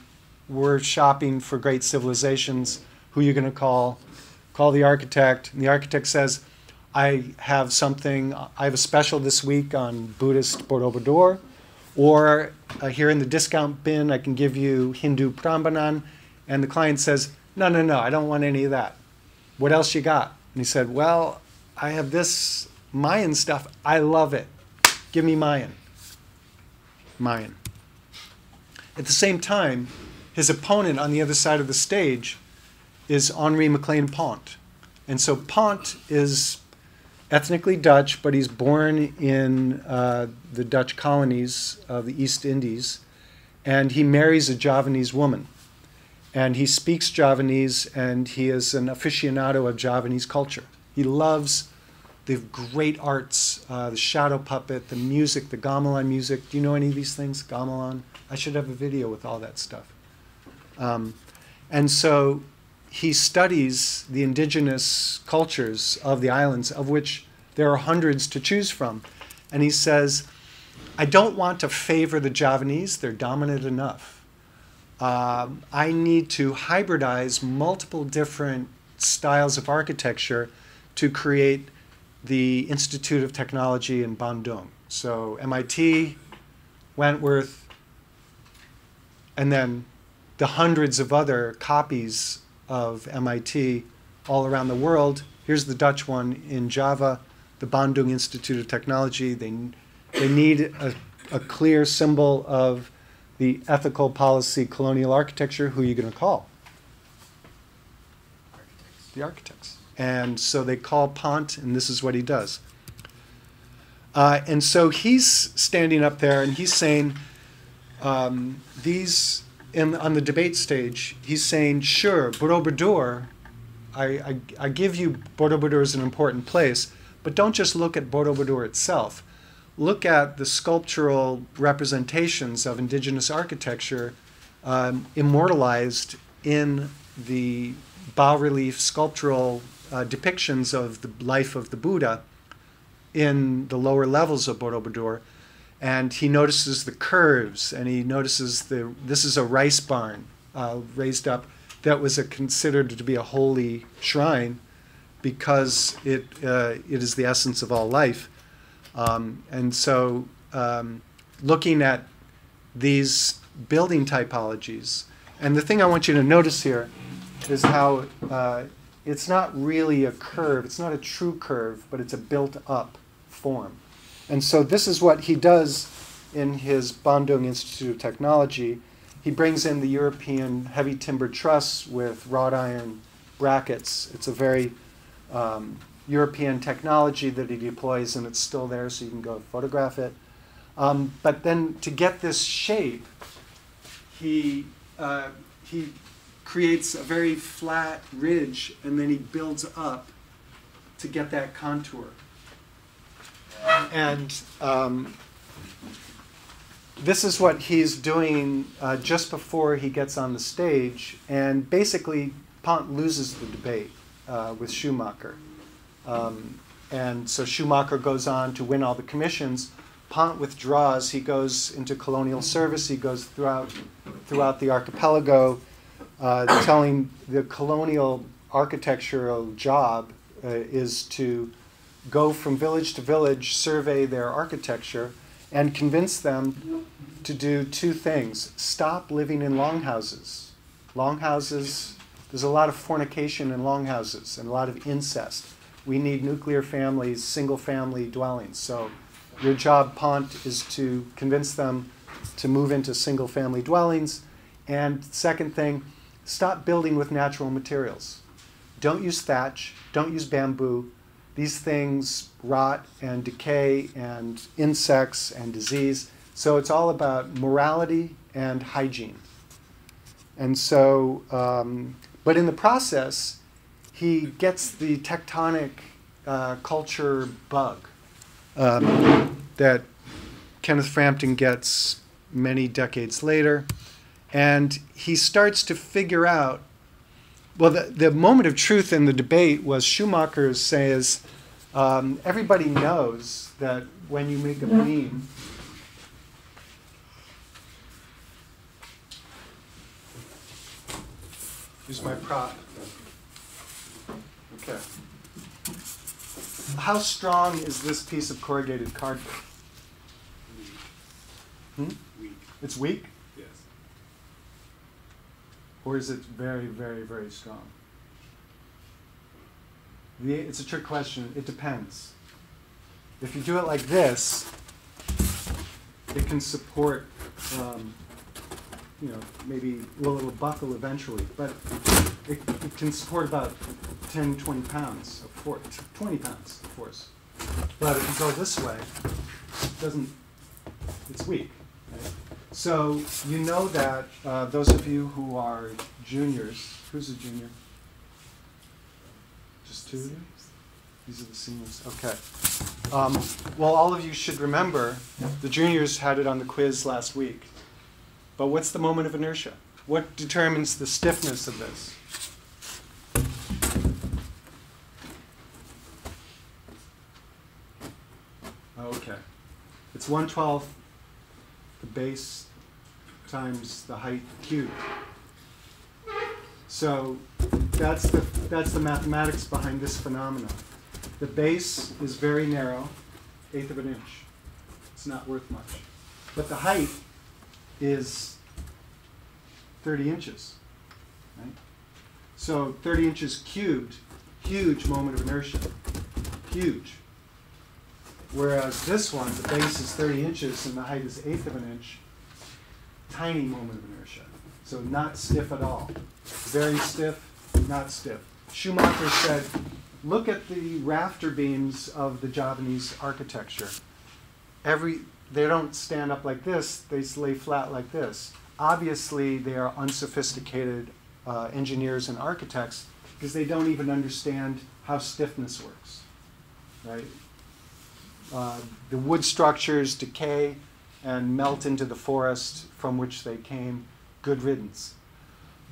We're shopping for great civilizations. Who are you going to call? Call the architect. And the architect says, I have something, I have a special this week on Buddhist Borobudur, or uh, here in the discount bin, I can give you Hindu Prambanan. And the client says, No, no, no, I don't want any of that. What else you got? And he said, Well, I have this Mayan stuff. I love it. Give me Mayan. Mayan. At the same time, his opponent on the other side of the stage is Henri Maclaine Pont. And so Pont is ethnically Dutch, but he's born in uh, the Dutch colonies of the East Indies, and he marries a Javanese woman. And he speaks Javanese, and he is an aficionado of Javanese culture. He loves the great arts, uh, the shadow puppet, the music, the gamelan music. Do you know any of these things? Gamelan? I should have a video with all that stuff. Um, and so he studies the indigenous cultures of the islands, of which there are hundreds to choose from. And he says, I don't want to favor the Javanese, they're dominant enough. Um, I need to hybridize multiple different styles of architecture to create the Institute of Technology in Bandung. So MIT, Wentworth, and then the hundreds of other copies of MIT all around the world. Here's the Dutch one in Java, the Bandung Institute of Technology. They, they need a, a clear symbol of the ethical policy colonial architecture. Who are you going to call? The architects. And so they call Pont, and this is what he does. Uh, and so he's standing up there and he's saying, um, these in, on the debate stage, he's saying, sure, Borobudur, I, I, I give you Borobudur as an important place, But don't just look at Borobudur itself. Look at the sculptural representations of indigenous architecture um, immortalized in the bas relief sculptural uh, depictions of the life of the Buddha in the lower levels of Borobudur. And he notices the curves and he notices the this is a rice barn uh, raised up that was considered to be a holy shrine because it, uh, it is the essence of all life. Um, and so, um, looking at these building typologies, and the thing I want you to notice here is how uh, it's not really a curve, it's not a true curve, but it's a built up form. And so, this is what he does in his Bandung Institute of Technology. He brings in the European heavy timber truss with wrought iron brackets. It's a very um, European technology that he deploys, and it's still there, so you can go photograph it. Um, but then to get this shape, he, uh, he creates a very flat ridge, and then he builds up to get that contour. And um, this is what he's doing uh, just before he gets on the stage, and basically, Pont loses the debate uh, with Schoemaker. Um, and so Schoemaker goes on to win all the commissions. Pont withdraws. He goes into colonial service. He goes throughout throughout the archipelago, uh, telling the colonial architectural job uh, is to go from village to village, survey their architecture, and convince them to do two things: stop living in longhouses. Longhouses. There's a lot of fornication in longhouses and a lot of incest we need nuclear families, single family dwellings. So your job, Pont, is to convince them to move into single family dwellings. And second thing, stop building with natural materials. Don't use thatch, don't use bamboo. These things rot and decay and insects and disease. So it's all about morality and hygiene. And so, um, but in the process, he gets the tectonic uh, culture bug um, that Kenneth Frampton gets many decades later. And he starts to figure out well, the, the moment of truth in the debate was Schoemaker says, um, everybody knows that when you make a beam, use my prop. Okay. How strong is this piece of corrugated cardboard? Hmm? Weak. It's weak? Yes. Or is it very, very, very strong? The, it's a trick question. It depends. If you do it like this, it can support, um, you know, maybe a little buckle eventually, but it, it can support about 10, 20 pounds of force, 20 pounds of force. But if you go this way, it doesn't, it's weak. Right? So you know that uh, those of you who are juniors, who's a junior? Just two of you? These are the seniors. Okay. Um, well, all of you should remember the juniors had it on the quiz last week. But what's the moment of inertia? What determines the stiffness of this? Okay. It's 1 12th the base times the height cubed. So that's the, that's the mathematics behind this phenomenon. The base is very narrow, eighth of an inch. It's not worth much. But the height is 30 inches. Right? So 30 inches cubed, huge moment of inertia. Huge. Whereas this one, the base is 30 inches and the height is eighth of an inch, tiny moment of inertia. So not stiff at all. Very stiff, not stiff. Schoemaker said, look at the rafter beams of the Javanese architecture. Every, they don't stand up like this, they lay flat like this. Obviously, they are unsophisticated uh, engineers and architects because they don't even understand how stiffness works. right? Uh, the wood structures decay and melt into the forest from which they came. Good riddance.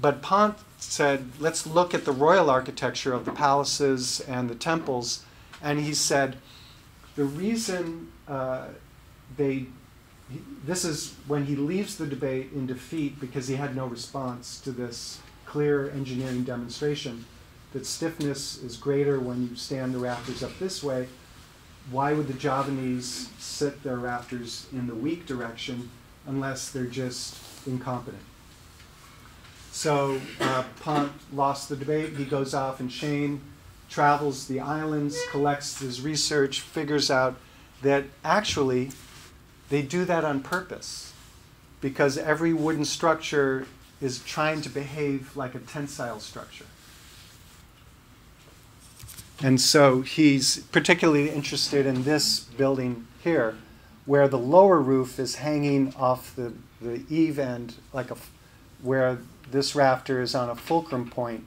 But Pont said, let's look at the royal architecture of the palaces and the temples. And he said, the reason uh, they, he, this is when he leaves the debate in defeat because he had no response to this clear engineering demonstration that stiffness is greater when you stand the rafters up this way. Why would the Javanese sit their rafters in the weak direction unless they're just incompetent? So uh, Pont lost the debate. He goes off and Shane travels the islands, collects his research, figures out that actually they do that on purpose because every wooden structure is trying to behave like a tensile structure. And so he's particularly interested in this building here, where the lower roof is hanging off the, the eave end, like a, where this rafter is on a fulcrum point.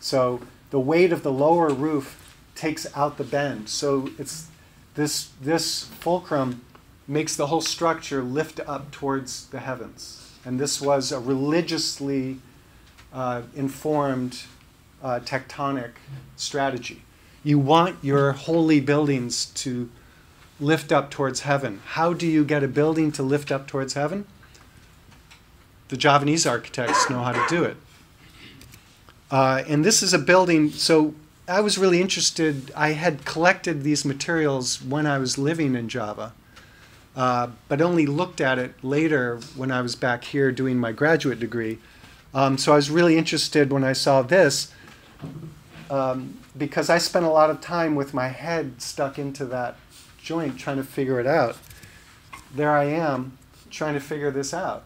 So the weight of the lower roof takes out the bend. So it's this this fulcrum makes the whole structure lift up towards the heavens. And this was a religiously uh, informed uh, tectonic strategy. You want your holy buildings to lift up towards heaven. How do you get a building to lift up towards heaven? The Javanese architects know how to do it. Uh, and this is a building, so I was really interested. I had collected these materials when I was living in Java, uh, but only looked at it later when I was back here doing my graduate degree. Um, so I was really interested when I saw this um, because I spent a lot of time with my head stuck into that joint trying to figure it out. There I am trying to figure this out.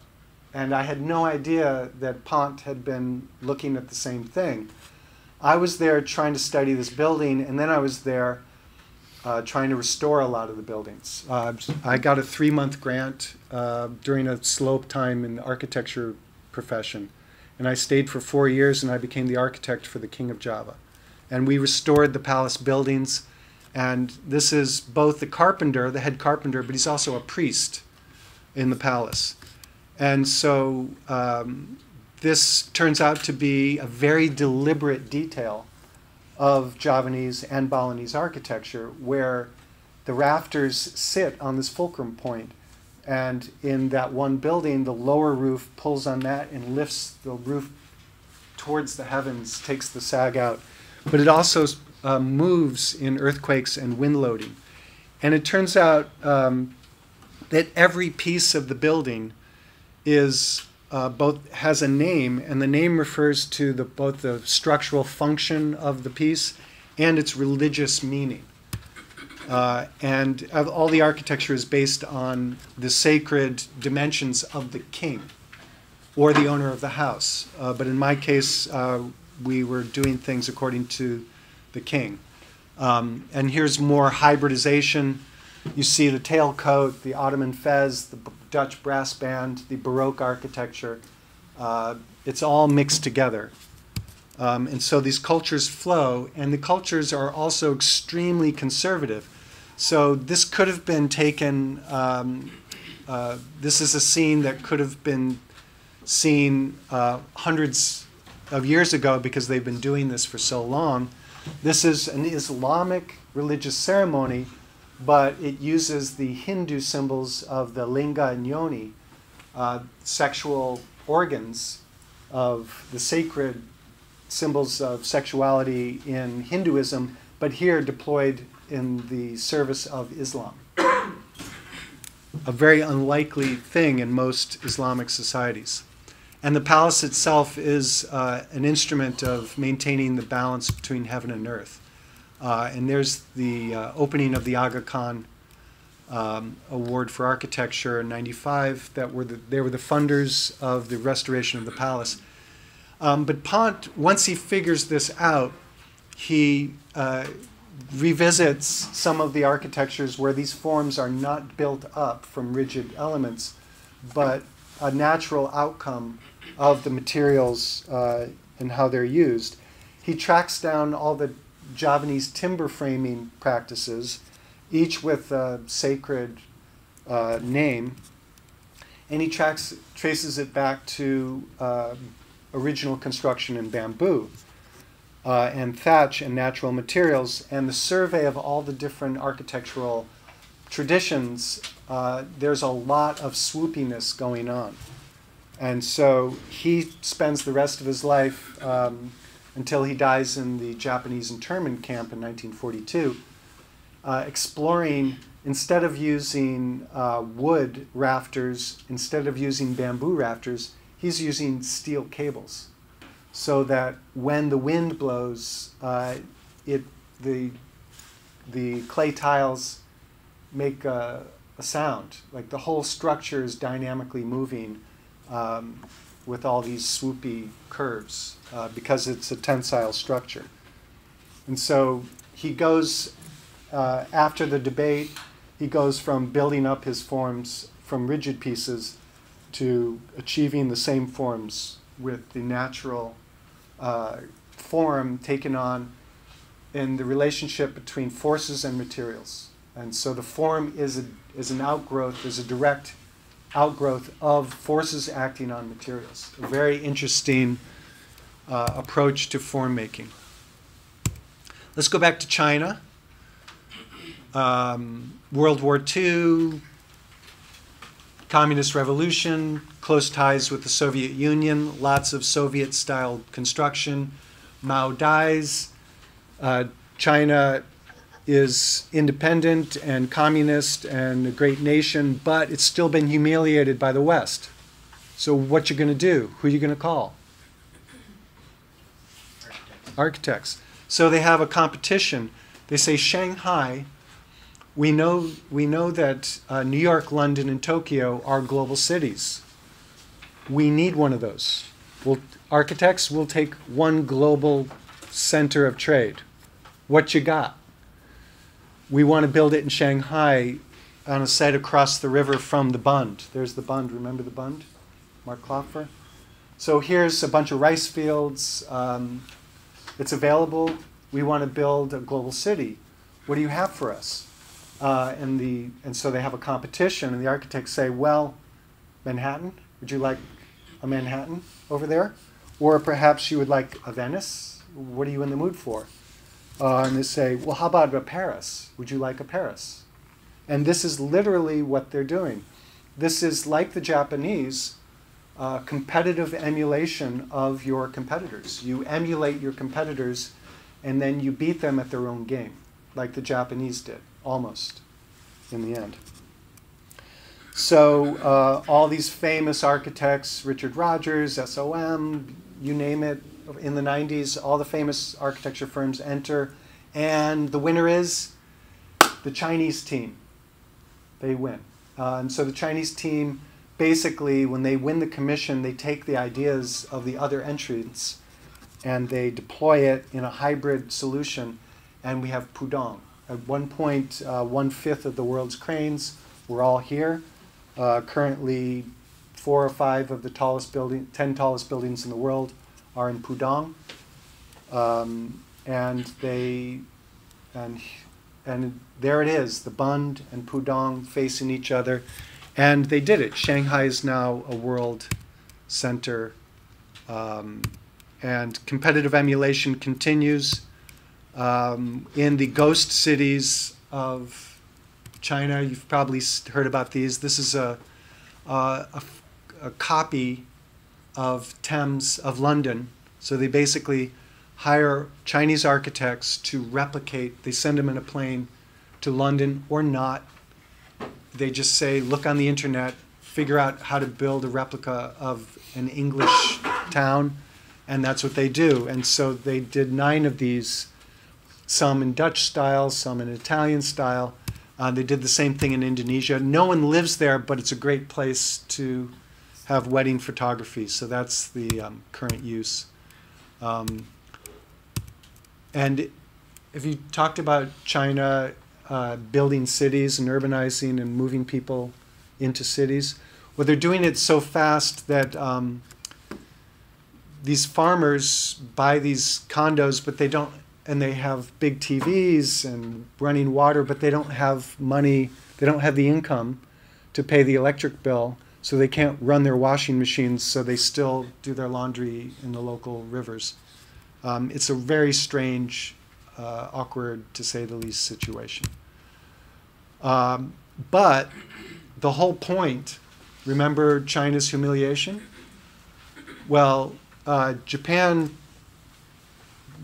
And I had no idea that Pont had been looking at the same thing. I was there trying to study this building, and then I was there uh, trying to restore a lot of the buildings. Uh, I got a three month grant uh, during a slow time in the architecture profession. And I stayed for four years, and I became the architect for the King of Java. And we restored the palace buildings. And this is both the carpenter, the head carpenter, but he's also a priest in the palace. And so um, this turns out to be a very deliberate detail of Javanese and Balinese architecture where the rafters sit on this fulcrum point. And in that one building, the lower roof pulls on that and lifts the roof towards the heavens, takes the sag out. But it also uh, moves in earthquakes and wind loading. And it turns out um, that every piece of the building is uh, both has a name, and the name refers to the, both the structural function of the piece and its religious meaning. Uh, and all the architecture is based on the sacred dimensions of the king or the owner of the house. Uh, but in my case, uh, we were doing things according to the king. Um, and here's more hybridization. You see the tailcoat, the Ottoman fez, the Dutch brass band, the Baroque architecture. Uh, it's all mixed together. Um, and so these cultures flow, and the cultures are also extremely conservative. So this could have been taken, um, uh, this is a scene that could have been seen uh, hundreds of years ago because they've been doing this for so long. This is an Islamic religious ceremony but it uses the Hindu symbols of the linga and yoni, uh, sexual organs of the sacred symbols of sexuality in Hinduism, but here deployed in the service of Islam. [coughs] A very unlikely thing in most Islamic societies. And the palace itself is uh, an instrument of maintaining the balance between heaven and earth. Uh, and there's the uh, opening of the Aga Khan um, Award for Architecture in '95. That were the, they were the funders of the restoration of the palace. Um, but Pont, once he figures this out, he uh, revisits some of the architectures where these forms are not built up from rigid elements, but a natural outcome of the materials uh, and how they're used. He tracks down all the Javanese timber framing practices, each with a sacred uh, name, and he tracks, traces it back to uh, original construction in bamboo uh, and thatch and natural materials, and the survey of all the different architectural traditions, uh, there's a lot of swoopiness going on. And so he spends the rest of his life um, until he dies in the Japanese internment camp in 1942, uh, exploring instead of using uh, wood rafters, instead of using bamboo rafters, he's using steel cables so that when the wind blows, uh, it the the clay tiles make a, a, sound. Like the whole structure is dynamically moving um, with all these swoopy curves uh, because it's a tensile structure. And so he goes uh, after the debate. He goes from building up his forms from rigid pieces to achieving the same forms with the natural uh, form taken on in the relationship between forces and materials. And so the form is, a, is an outgrowth, is a direct outgrowth of forces acting on materials. A very interesting uh, approach to form making. Let's go back to China. Um, World War II, Communist Revolution, close ties with the Soviet Union, lots of Soviet style construction. Mao dies. Uh, China is independent and communist and a great nation, but it's still been humiliated by the West. So, what you going to do? Who are you going to call? Architects. Architects. So they have a competition. They say Shanghai we know, we know that uh, New York, London, and Tokyo are global cities. We need one of those. We'll, architects will take one global center of trade. What you got? We want to build it in Shanghai on a site across the river from the Bund. There's the Bund. Remember the Bund? Mark Klopfer? So here's a bunch of rice fields. Um, it's available. We want to build a global city. What do you have for us? Uh, and, the, and so they have a competition, and the architects say, well, Manhattan, would you like a Manhattan over there? Or perhaps you would like a Venice? What are you in the mood for? Uh, and they say, well, how about a Paris? Would you like a Paris? And this is literally what they're doing. This is like the Japanese uh, competitive emulation of your competitors. You emulate your competitors and then you beat them at their own game, like the Japanese did almost in the end. So uh, all these famous architects, Richard Rogers, SOM, you name it, in the 90s, all the famous architecture firms enter, and the winner is the Chinese team. They win. Uh, and so the Chinese team, basically, when they win the commission, they take the ideas of the other entrants and they deploy it in a hybrid solution, and we have Pudong. At one point, uh, one fifth of the world's cranes were all here. Uh, currently, four or five of the tallest building, ten tallest buildings in the world are in Pudong, um, and they, and and there it is, the Bund and Pudong facing each other, and they did it. Shanghai is now a world center, um, and competitive emulation continues um, in the ghost cities of China. You've probably heard about these. This is a, a, a, a copy of Thames of London. So they basically hire Chinese architects to replicate. They send them in a plane to London or not. They just say, look on the internet, figure out how to build a replica of an English town, and that's what they do. And so they did nine of these some in Dutch style, some in Italian style. Uh, they did the same thing in Indonesia. No one lives there, but it's a great place to have wedding photography. So that's the um, current use. Um, and if you talked about China uh, building cities and urbanizing and moving people into cities, well, they're doing it so fast that um, these farmers buy these condos, but they don't and they have big TVs and running water, but they don't have money, they don't have the income to pay the electric bill, so they can't run their washing machines, so they still do their laundry in the local rivers. Um, it's a very strange, uh, awkward, to say the least, situation. Um, but the whole point, remember China's humiliation? Well, uh, Japan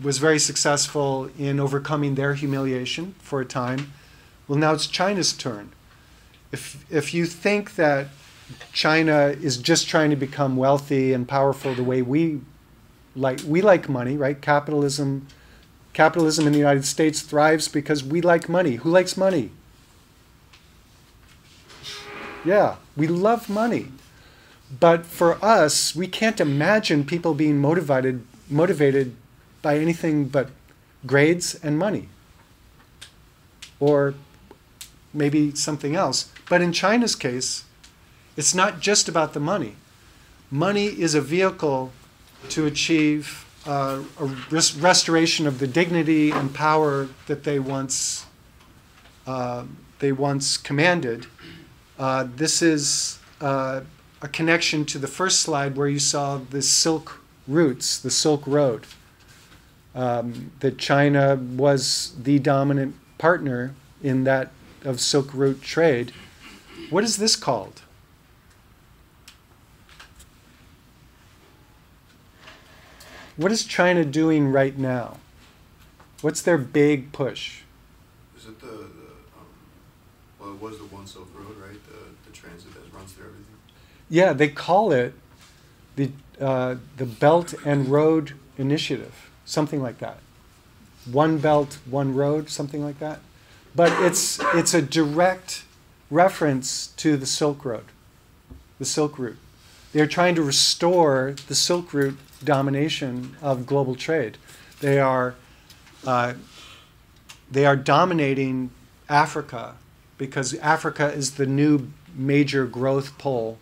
was very successful in overcoming their humiliation for a time. Well, now it's China's turn. If, if you think that China is just trying to become wealthy and powerful the way we like, we like money, right? Capitalism, capitalism in the United States thrives because we like money. Who likes money? Yeah, we love money. But for us, we can't imagine people being motivated motivated by anything but grades and money. Or maybe something else. But in China's case, it's not just about the money. Money is a vehicle to achieve uh, a res- restoration of the dignity and power that they once uh, they once commanded. Uh, this is uh, a connection to the first slide where you saw the Silk routes, the Silk Road. Um, that China was the dominant partner in that of Silk Route trade. What is this called? What is China doing right now? What's their big push? Is it the, the um, well, it was the One Silk Road, right? The, the transit that runs through everything? Yeah, they call it the uh, the Belt and Road Initiative, something like that. One belt, one road, something like that. But it's it's a direct reference to the Silk Road, the Silk Route. They're trying to restore the Silk Route domination of global trade. They are uh, they are dominating Africa because Africa is the new major growth pole.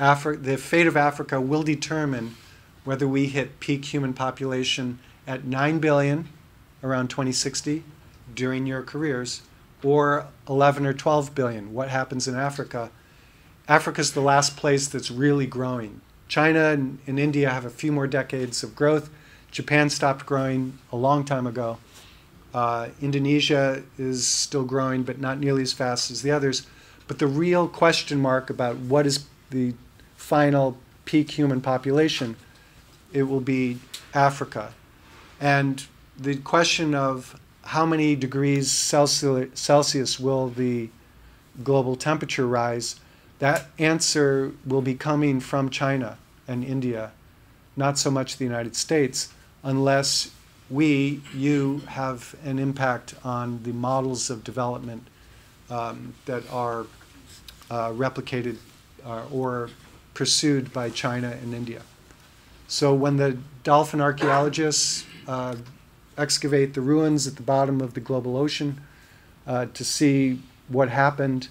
Afri- the fate of Africa will determine whether we hit peak human population at 9 billion around 2060 during your careers or 11 or 12 billion. What happens in Africa? Africa is the last place that's really growing. China and, and India have a few more decades of growth. Japan stopped growing a long time ago. Uh, Indonesia is still growing, but not nearly as fast as the others. But the real question mark about what is the final peak human population, it will be Africa. And the question of how many degrees Celsius will the global temperature rise, that answer will be coming from China and India, not so much the United States, unless we, you, have an impact on the models of development um, that are uh, replicated uh, or pursued by China and India. So when the dolphin archaeologists uh, excavate the ruins at the bottom of the global ocean uh, to see what happened,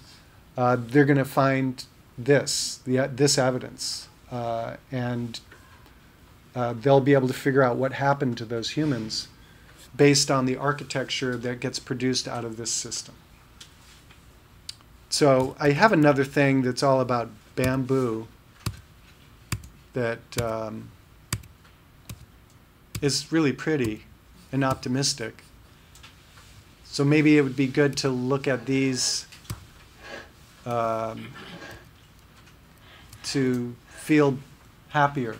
uh, they're going to find this, the, this evidence. Uh, and uh, they'll be able to figure out what happened to those humans based on the architecture that gets produced out of this system. So I have another thing that's all about bamboo that um, is really pretty and optimistic. So maybe it would be good to look at these um, to feel happier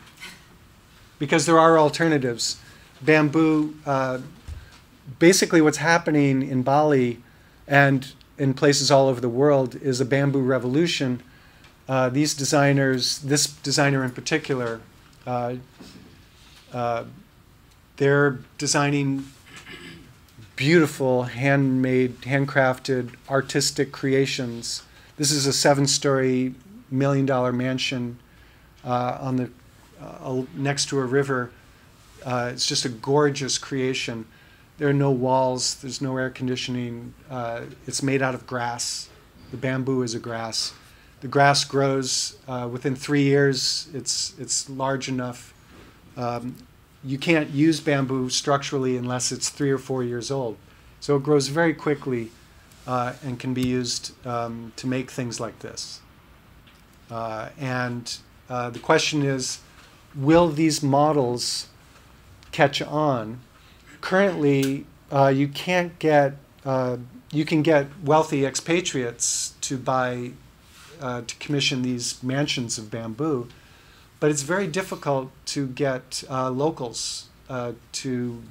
because there are alternatives. Bamboo, uh, basically, what's happening in Bali and in places all over the world is a bamboo revolution. Uh, these designers, this designer in particular, uh, uh they're designing beautiful, handmade, handcrafted, artistic creations. This is a seven story, million dollar mansion uh, on the uh, next to a river. Uh, it's just a gorgeous creation. There are no walls. There's no air conditioning. Uh, it's made out of grass. The bamboo is a grass. The grass grows uh, within three years. It's it's large enough. Um, you can't use bamboo structurally unless it's three or four years old. So it grows very quickly uh, and can be used um, to make things like this. Uh, and uh, the question is will these models catch on? Currently, uh, you can't get, uh, you can get wealthy expatriates to buy, uh, to commission these mansions of bamboo, but it's very difficult to get locals to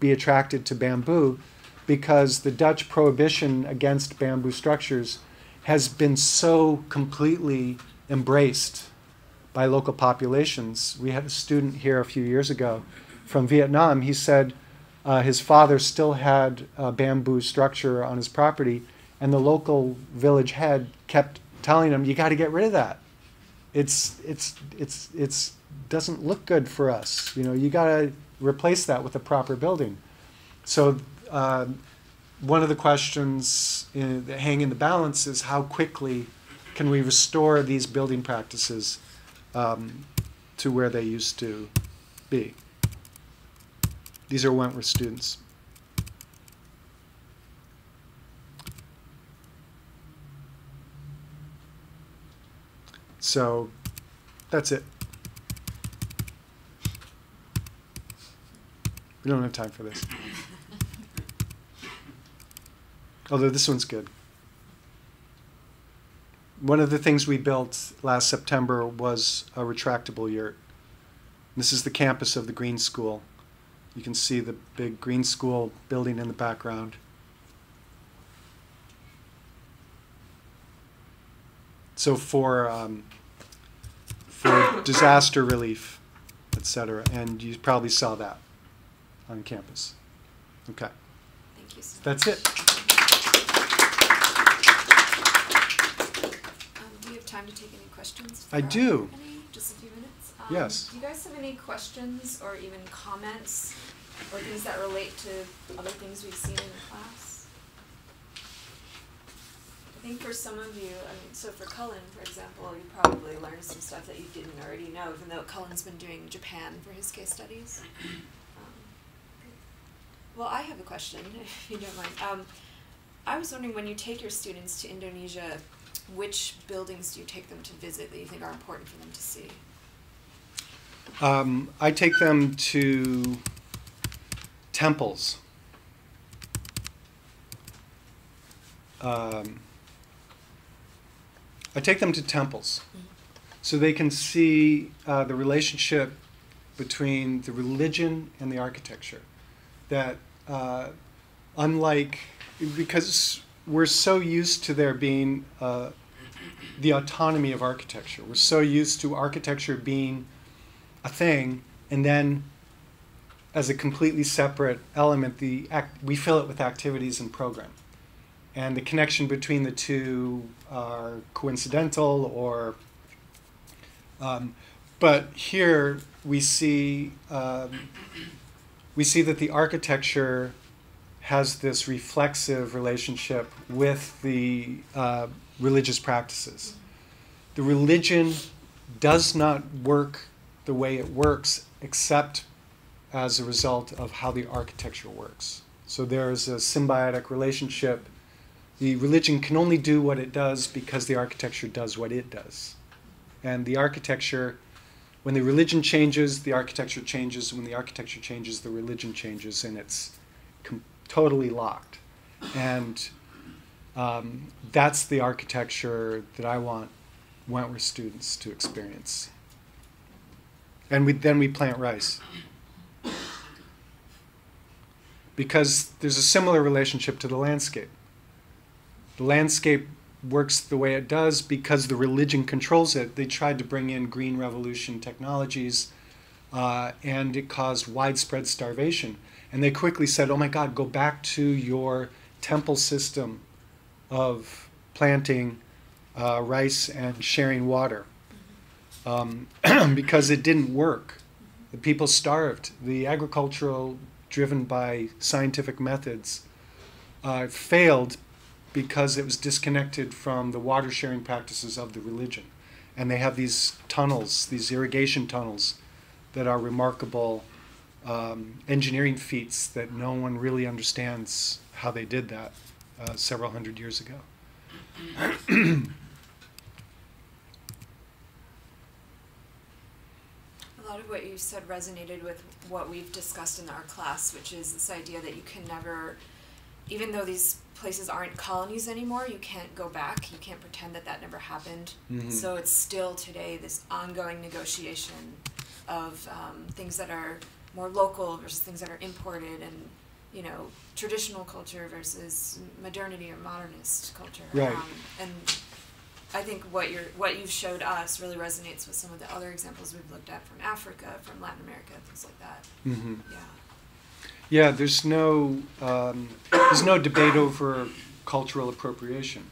be attracted to bamboo because the Dutch prohibition against bamboo structures has been so completely embraced by local populations. We had a student here a few years ago from Vietnam. He said uh, his father still had a bamboo structure on his property, and the local village head kept telling him, "You got to get rid of that. It's it's it's it's doesn't look good for us. You know, you got to replace that with a proper building." So. Uh, one of the questions in, that hang in the balance is how quickly can we restore these building practices um, to where they used to be. These are Wentworth students. So that's it. We don't have time for this. Although this one's good. One of the things we built last September was a retractable yurt. This is the campus of the Green School. You can see the big Green School building in the background. So for um, for disaster relief, etc., and you probably saw that on campus. Okay, Thank you so much. that's it. Um, do you have time to take any questions? I do. Any? Just a few minutes? Um, Yes. Do you guys have any questions or even comments or things that relate to other things we've seen in the class? I think for some of you, I mean, so for Cullen, for example, you probably learned some stuff that you didn't already know, even though Cullen's been doing Japan for his case studies. [clears throat] Um, well, I have a question, [laughs] if you don't mind. Um, I was wondering when you take your students to Indonesia, which buildings do you take them to visit that you think are important for them to see? Um, I take them to temples. Um, I take them to temples so they can see uh, the relationship between the religion and the architecture. That, uh, unlike, because we're so used to there being uh, the autonomy of architecture, we're so used to architecture being a thing, and then as a completely separate element, the act, we fill it with activities and program. And the connection between the two are coincidental or. Um, but here we see um, we see that the architecture has this reflexive relationship with the uh, religious practices. The religion does not work the way it works except as a result of how the architecture works. So there is a symbiotic relationship. The religion can only do what it does because the architecture does what it does. And the architecture, when the religion changes, the architecture changes. When the architecture changes, the religion changes, and it's totally locked. And um, that's the architecture that I want Wentworth students to experience. And we, then we plant rice. Because there's a similar relationship to the landscape. The landscape works the way it does because the religion controls it. They tried to bring in green revolution technologies, uh, and it caused widespread starvation. And they quickly said, oh my God, go back to your temple system of planting uh, rice and sharing water um, [clears throat] because it didn't work. The people starved. The agricultural, driven by scientific methods, uh, failed because it was disconnected from the water sharing practices of the religion. And they have these tunnels, these irrigation tunnels, that are remarkable um, engineering feats that no one really understands how they did that uh, several hundred years ago. A lot of what you said resonated with what we've discussed in our class, which is this idea that you can never, even though these places aren't colonies anymore, you can't go back. You can't pretend that that never happened. Mhm. So it's still today this ongoing negotiation of um, things that are more local versus things that are imported, and you know, traditional culture versus modernity or modernist culture. Right. Um, and I think what you're what you've showed us really resonates with some of the other examples we've looked at from Africa, from Latin America, things like that. hmm Yeah. Yeah, there's no um, there's no debate over cultural appropriation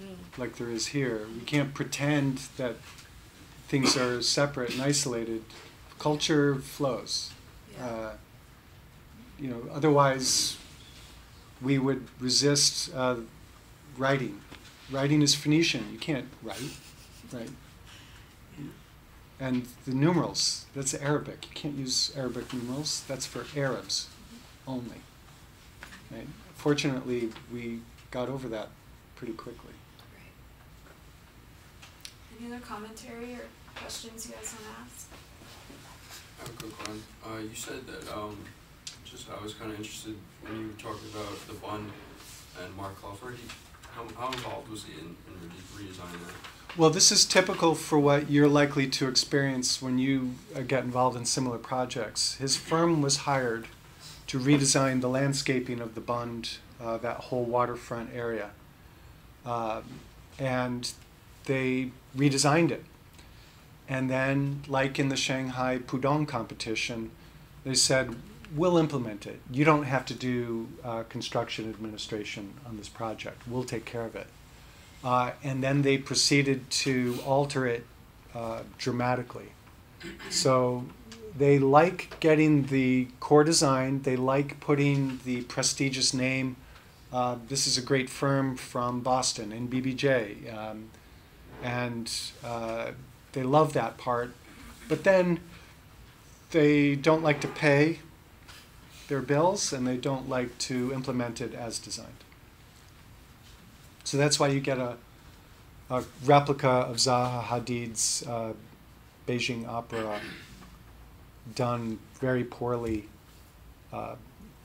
Mm. like there is here. We can't pretend that things are separate and isolated. Culture flows. Uh, you know, otherwise we would resist uh, writing. Writing is Phoenician. You can't write, right? And the numerals, that's Arabic. You can't use Arabic numerals. That's for Arabs only. Right? Fortunately, we got over that pretty quickly. Any other commentary or questions you guys want to ask? Have a quick one. Uh, you said that, um, just, I was kinda interested when you talked about the Bund and Mark Crawford, how, how involved was he in, in re- redesigning that? Well, this is typical for what you're likely to experience when you uh, get involved in similar projects. His firm was hired to redesign the landscaping of the Bund, uh, that whole waterfront area. Um, and they redesigned it. And then, like in the Shanghai Pudong competition, they said, we'll implement it. You don't have to do uh, construction administration on this project. We'll take care of it. Uh, and then they proceeded to alter it uh, dramatically. So they like getting the core design, they like putting the prestigious name. Uh, this is a great firm from Boston, NBBJ. Um, and uh, they love that part. But then they don't like to pay their bills and they don't like to implement it as designed. So that's why you get a, a replica of Zaha Hadid's uh, Beijing opera done very poorly uh,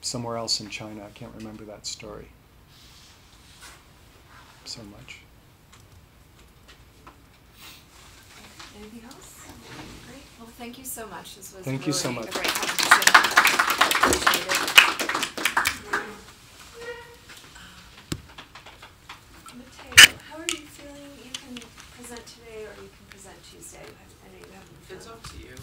somewhere else in China. I can't remember that story so much. thank you so much. This was thank really you so much. a great conversation. Um, how are you feeling? You can present today or you can present Tuesday. I know you have. It's up to you.